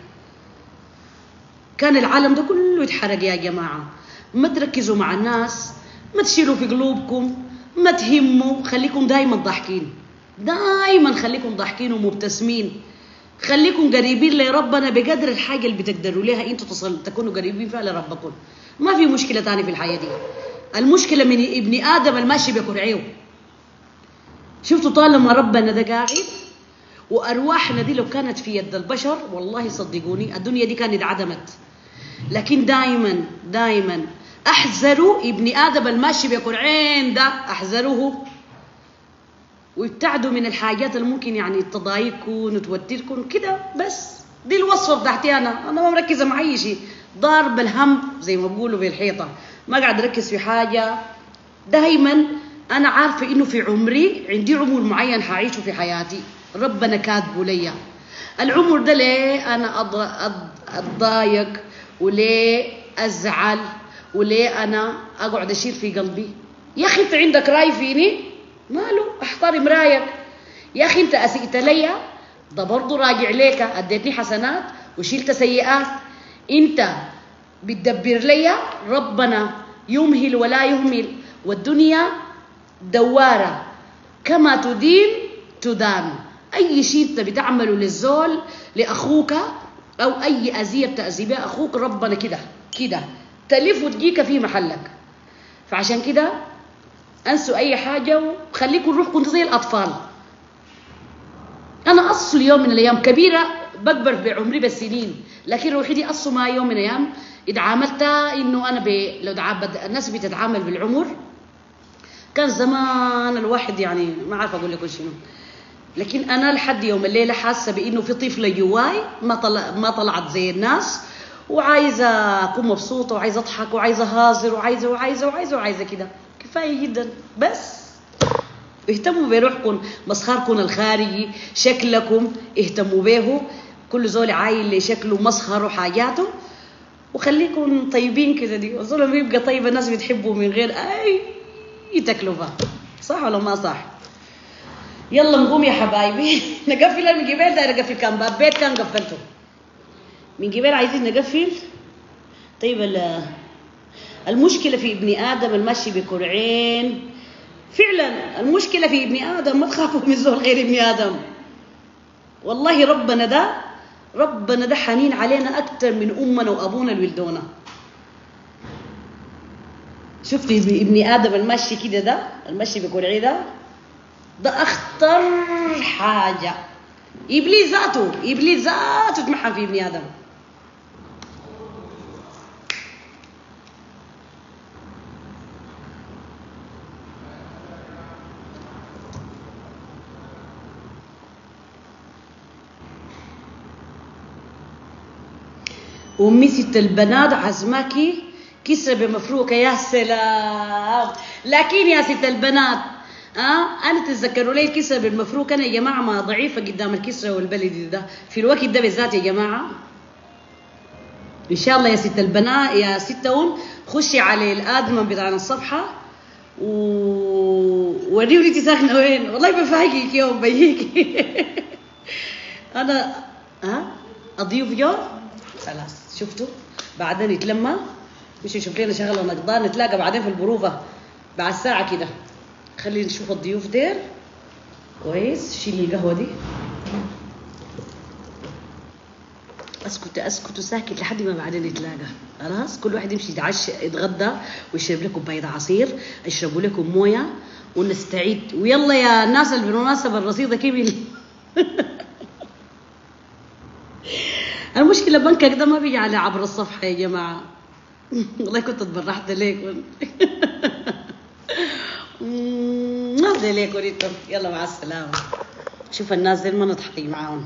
كان العالم ده كله يتحرق يا جماعة. ما تركزوا مع الناس ما تشيلوا في قلوبكم ما تهموا. خليكم دايما ضاحكين. دايما خليكم ضاحكين ومبتسمين. خليكم قريبين لربنا بقدر الحاجة اللي بتقدروا لها أنتوا تصل تكونوا قريبين فيها لربكم. ما في مشكلة ثانية في الحياة دي. المشكلة من ابن آدم الماشي بكرعيه شفتوا طالما ربنا ده قاعد؟ وأرواحنا دي لو كانت في يد البشر والله صدقوني الدنيا دي كانت عدمت لكن دائما دائما أحذروا ابن آدم الماشي بكرعين ده. أحذروه. وابتعدوا من الحاجات اللي ممكن يعني تضايقكم وتوتركم كده بس. دي الوصفة بتاعتي أنا. أنا ما مركزة مع أي شيء. ضارب الهم زي ما بقولوا بالحيطه ما قاعد أركز في حاجة. دائما أنا عارفة إنه في عمري عندي عمر معين حعيشه في حياتي. ربنا كاتبه ليا. العمر ده ليه أنا أتضايق وليه أزعل وليه أنا أقعد أشيل في قلبي؟ يا أخي انت عندك رأي فيني؟ ماله؟ أحترم رأيك. يا أخي أنت أسئت ليا ده برضه راجع ليك. أديتني حسنات وشلت سيئات. أنت بتدبر ليا ربنا. يمهل ولا يهمل. والدنيا دوارة. كما تدين تدان. أي شيء أنت بتعمله للزول لأخوك أو أي أذية بتأذي بها أخوك ربنا كده كده. تلف وتجيك في محلك. فعشان كده أنسوا أي حاجة وخليكم روحكم زي الأطفال. أنا أصل يوم من الأيام كبيرة بكبر بعمري بالسنين لكن روحي دي أصل ما يوم من الأيام. إذا عاملت إنه أنا ب... لو دع... بد- الناس بتتعامل بالعمر. كان زمان الواحد يعني ما عارفه أقول لكم شنو. لكن أنا لحد يوم الليلة حاسة بإنه في طفله جواي ما طلع ما طلعت زي الناس وعايزة أكون مبسوطة وعايزة أضحك وعايزة هازر وعايزه وعايزه وعايزه وعايزة كده. كفاية جدا. بس اهتموا بروحكم مسخركم الخارجي شكلكم اهتموا به. كل زول عايل لشكله مسخر وحاجاته وخليكم طيبين كده دي. الظلم يبقى طيب الناس بتحبه من غير أي تكلفة. صح ولا ما صح؟ يلا نقوم يا حبايبي. نقفل من قبل داير اقفل كان باب. بيت كان قفلته. من قبل عايزين نقفل. طيب ال- المشكلة في ابن آدم المشي بكرعين. فعلا المشكلة في ابن آدم ما تخافوا من زول غير ابن آدم. والله ربنا ده ربنا ده حنين علينا أكثر من أمنا وأبونا اللي ولدونا شفتي ابن آدم المشي كده ده؟ المشي بكرعي ده؟ ده أخطر حاجة. إبليس ذاته إبليس ذاته تمحن في ابن آدم. وامي ست البنات عزماكي كسرة بمفروكة يا سلام. لكن يا ست البنات آه أنا تتذكروا لي الكسرة بالمفروك. أنا يا جماعة ما ضعيفة قدام الكسرة والبلدي ده. في الوقت ده بالذات يا جماعة. إن شاء الله يا ست البنات يا ستون خشي على الادمن بتاعنا الصفحة. و وريني انت ساكنه وين. والله بفاجئك يوم بيجيكي أنا ها أضيف يوم؟ خلاص. شفتوا؟ بعدين يتلمى. مش نشوف لنا شغله نقدر نتلاقى بعدين في البروفة. بعد ساعة كده. خلينا نشوف الضيوف دير. كويس. شيلي القهوة دي. اسكت اسكت وساكت لحد ما بعدين نتلاقى خلاص؟ كل واحد يمشي يتعشى يتغدى ويشرب لكم كوبايه عصير يشربوا لكم موية ونستعيد. ويلا يا اللي بالمناسبة الرصيده كبل المشكلة بنكك ده ما بيجي على عبر الصفحة يا جماعة. والله كنت اتبرحت ليكم. نازله ليكم يلا مع السلامة. شوف الناس دي ما نضحك معاهم.